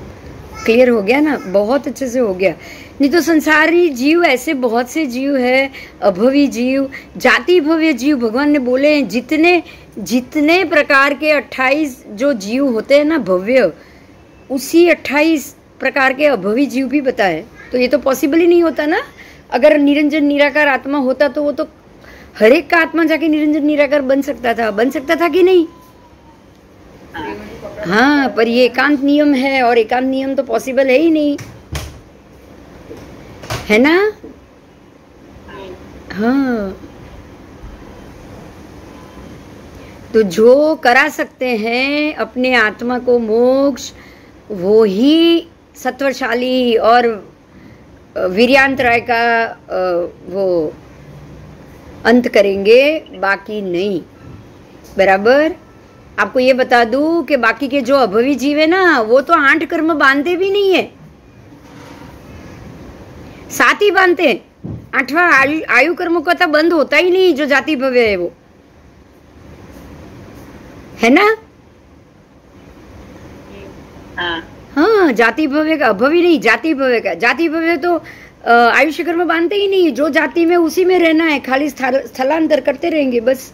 क्लियर हो गया ना बहुत अच्छे से हो गया नहीं तो संसारी जीव, ऐसे बहुत से जीव है, अभवी जीव, जाति भव्य जीव, भगवान ने बोले हैं, जितने जितने प्रकार के 28 जो जीव होते हैं ना भव्य, उसी 28 प्रकार के अभवी जीव भी बताए। तो ये तो पॉसिबल ही नहीं होता ना। अगर निरंजन निराकार आत्मा होता तो वो तो हर एक का आत्मा जाके निरंजन निराकार बन सकता था। बन सकता था कि नहीं? हाँ पर ये एकांत नियम है और एकांत नियम तो पॉसिबल है ही नहीं। है ना? हाँ। तो जो करा सकते हैं अपने आत्मा को मोक्ष वो ही सत्वशाली और वीर्यांतराय का वो अंत करेंगे बाकी नहीं। बराबर? आपको ये बता दूँ कि बाकी के जो अभवी जीव है ना वो तो आठ कर्म बांधते भी नहीं है। सात ही बांधते हैं। आठवां आयु आयु कर्म का तो बंद होता ही नहीं जो जाति भव्य है वो। है ना? हाँ। हाँ जाति भव्य का अभवी नहीं जाति भव्य का। जाति भव्य तो आयुष्य कर्म बांधते ही नहीं। जो जाति में उसी में रहना है खाली स्थल- स्थलांतर करते रहेंगे बस।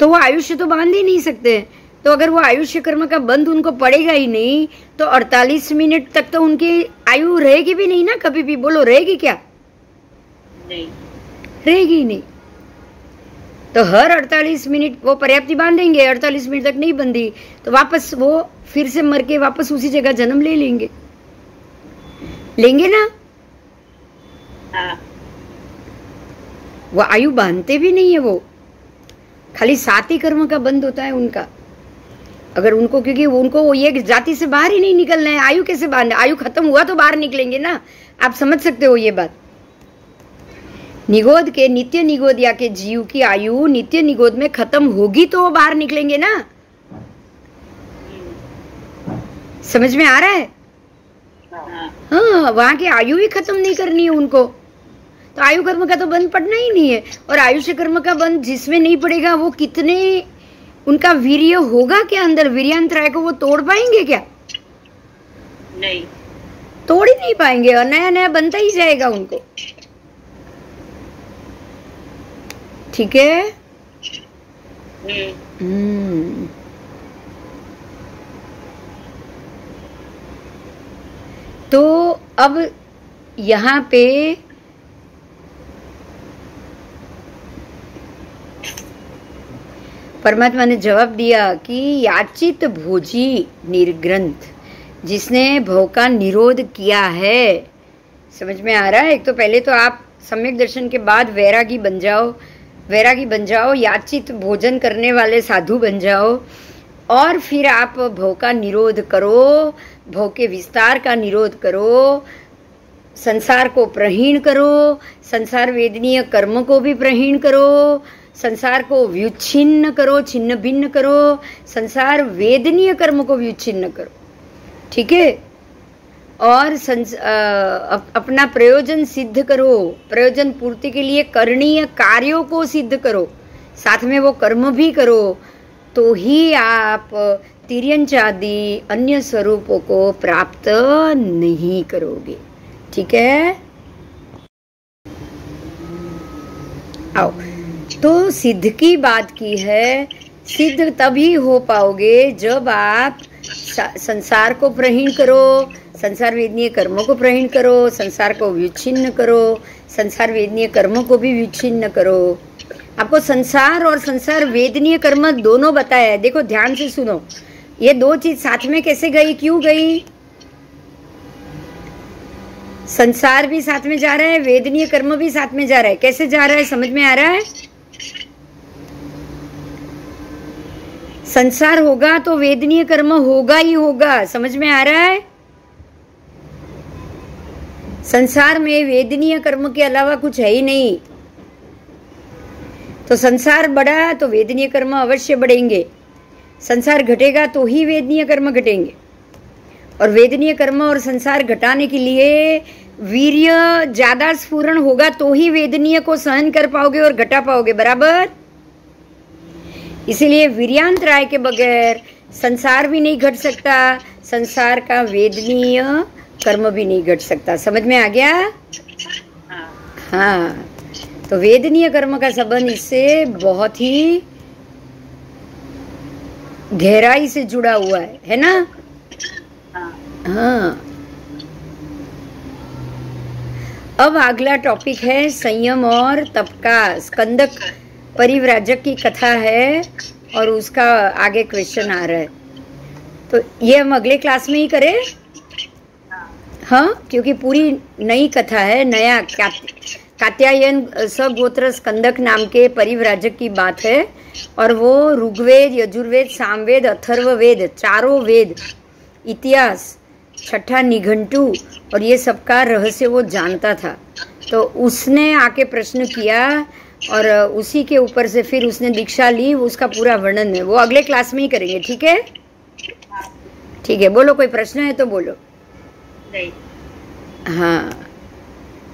तो वो आयुष्य तो बाँध ही नहीं सकते। तो अगर वो आयुष्य कर्म का बंध उनको पड़ेगा ही नहीं तो 48 मिनट तक तो उनकी आयु रहेगी भी नहीं ना कभी भी। बोलो रहेगी क्या? नहीं। रहेगी ही नहीं। तो हर 48 मिनट वो पर्याप्ति बांधेंगे 48 मिनट तक नहीं बंधी तो वापस वो फिर से मर के वापस उसी जगह जन्म ले लेंगे। लेंगे ना? हाँ। वो आयु बांधते भी नहीं है वो। खाली सात ही कर्म का बंद होता है उनका। अगर उनको, क्योंकि उनको वो ये जाति से बाहर ही नहीं निकलना है, आयु कैसे बांधे आयु खत्म हुआ तो बाहर निकलेंगे ना। आप समझ सकते हो ये बात। निगोद के, नित्य निगोदिया के जीव की आयु नित्य निगोद में खत्म होगी तो वो बाहर निकलेंगे ना। समझ में आ रहा है? हाँ वहाँ की आयु ही खत्म नहीं करनी है उनको। तो आयु कर्म का तो बंद पड़ना ही नहीं है। और आयुष्य कर्म का बंद जिसमें नहीं पड़ेगा वो कितने उनका वीर्य होगा क्या अंदर? वीर्यांतराय को वो तोड़ पाएँगे क्या? नहीं। तोड़ ही नहीं पाएँगे और नया नया बनता ही जाएगा उनको। ठीक है? हम्म। हम्म। तो अब यहाँ पे परमात्मा ने जवाब दिया कि याचित भोजी निर्ग्रंथ, जिसने भव का निरोध किया है। समझ में आ रहा है? एक तो पहले तो आप सम्यक दर्शन के बाद वैरागी बन जाओ। वैरागी बन जाओ, याचित भोजन करने वाले साधु बन जाओ। और फिर आप भव का निरोध करो, भव के विस्तार का निरोध करो, संसार को प्रहीण करो, संसार वेदनीय कर्म को भी प्रहीण करो संसार को व्युच्छिन्न करो छिन्न भिन्न करो। संसार वेदनीय कर्म को व्युच्छिन्न करो। ठीक है? और संस, आ, अपना प्रयोजन सिद्ध करो। प्रयोजन पूर्ति के लिए करणीय कार्यों को सिद्ध करो। साथ में वो कर्म भी करो। तो ही आप तिरंच आदि अन्य स्वरूपों को प्राप्त नहीं करोगे। ठीक है? आओ। तो सिद्ध की बात की है। सिद्ध तभी हो पाओगे जब आप संसार को प्रहीण करो, संसार वेदनीय कर्मों को प्रहीण करो, संसार को विच्छिन्न करो, संसार वेदनीय कर्मों को भी विच्छिन्न करो। आपको संसार और संसार वेदनीय कर्म दोनों बताया है। देखो, ध्यान से सुनो। ये दो चीज़ साथ में कैसे गई, क्यों गई? संसार भी साथ में जा रहा है, वेदनीय कर्म भी साथ में जा रहा है। कैसे जा रहा है, समझ में आ रहा है? संसार होगा तो वेदनीय कर्म होगा ही होगा। समझ में आ रहा है? संसार में वेदनीय कर्म के अलावा कुछ है ही नहीं। तो संसार बढ़ा तो वेदनीय कर्म अवश्य बढ़ेंगे। संसार घटेगा तो ही वेदनीय कर्म घटेंगे। और वेदनीय कर्म और संसार घटाने के लिए वीर्य ज़्यादा स्फूरण होगा तो ही वेदनीय को सहन कर पाओगे और घटा पाओगे, बराबर? इसीलिए वीरियांत राय के बगैर संसार भी नहीं घट सकता, संसार का वेदनीय कर्म भी नहीं घट सकता। समझ में आ गया? हाँ तो वेदनीय कर्म का संबंध इससे बहुत ही गहराई से जुड़ा हुआ है है ना? हाँ। अब अगला टॉपिक है संयम और तप का, स्कंदक परिव्राजक की कथा है और उसका आगे क्वेश्चन आ रहा है। तो ये हम अगले क्लास में ही करें? हाँ क्योंकि पूरी नई कथा है, नया कात्यायन सगोत्र स्कंदक नाम के परिव्राजक की बात है और वो ऋग्वेद, यजुर्वेद, सामवेद, अथर्ववेद चारों वेद इतिहास, छठा निघंटू और ये सबका रहस्य वो जानता था। तो उसने आके प्रश्न किया और उसी के ऊपर से फिर उसने दीक्षा ली उसका पूरा वर्णन है। वो अगले क्लास में ही करेंगे ठीक है? ठीक है बोलो कोई प्रश्न है तो बोलो। नहीं। हाँ।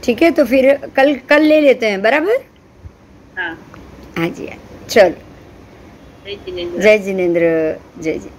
ठीक है तो फिर कल कल ले लेते हैं बराबर? हाँ। हाँ जी हाँ। चलो। जय जिनेन्द्र। जय जिनेन्द्र जय जी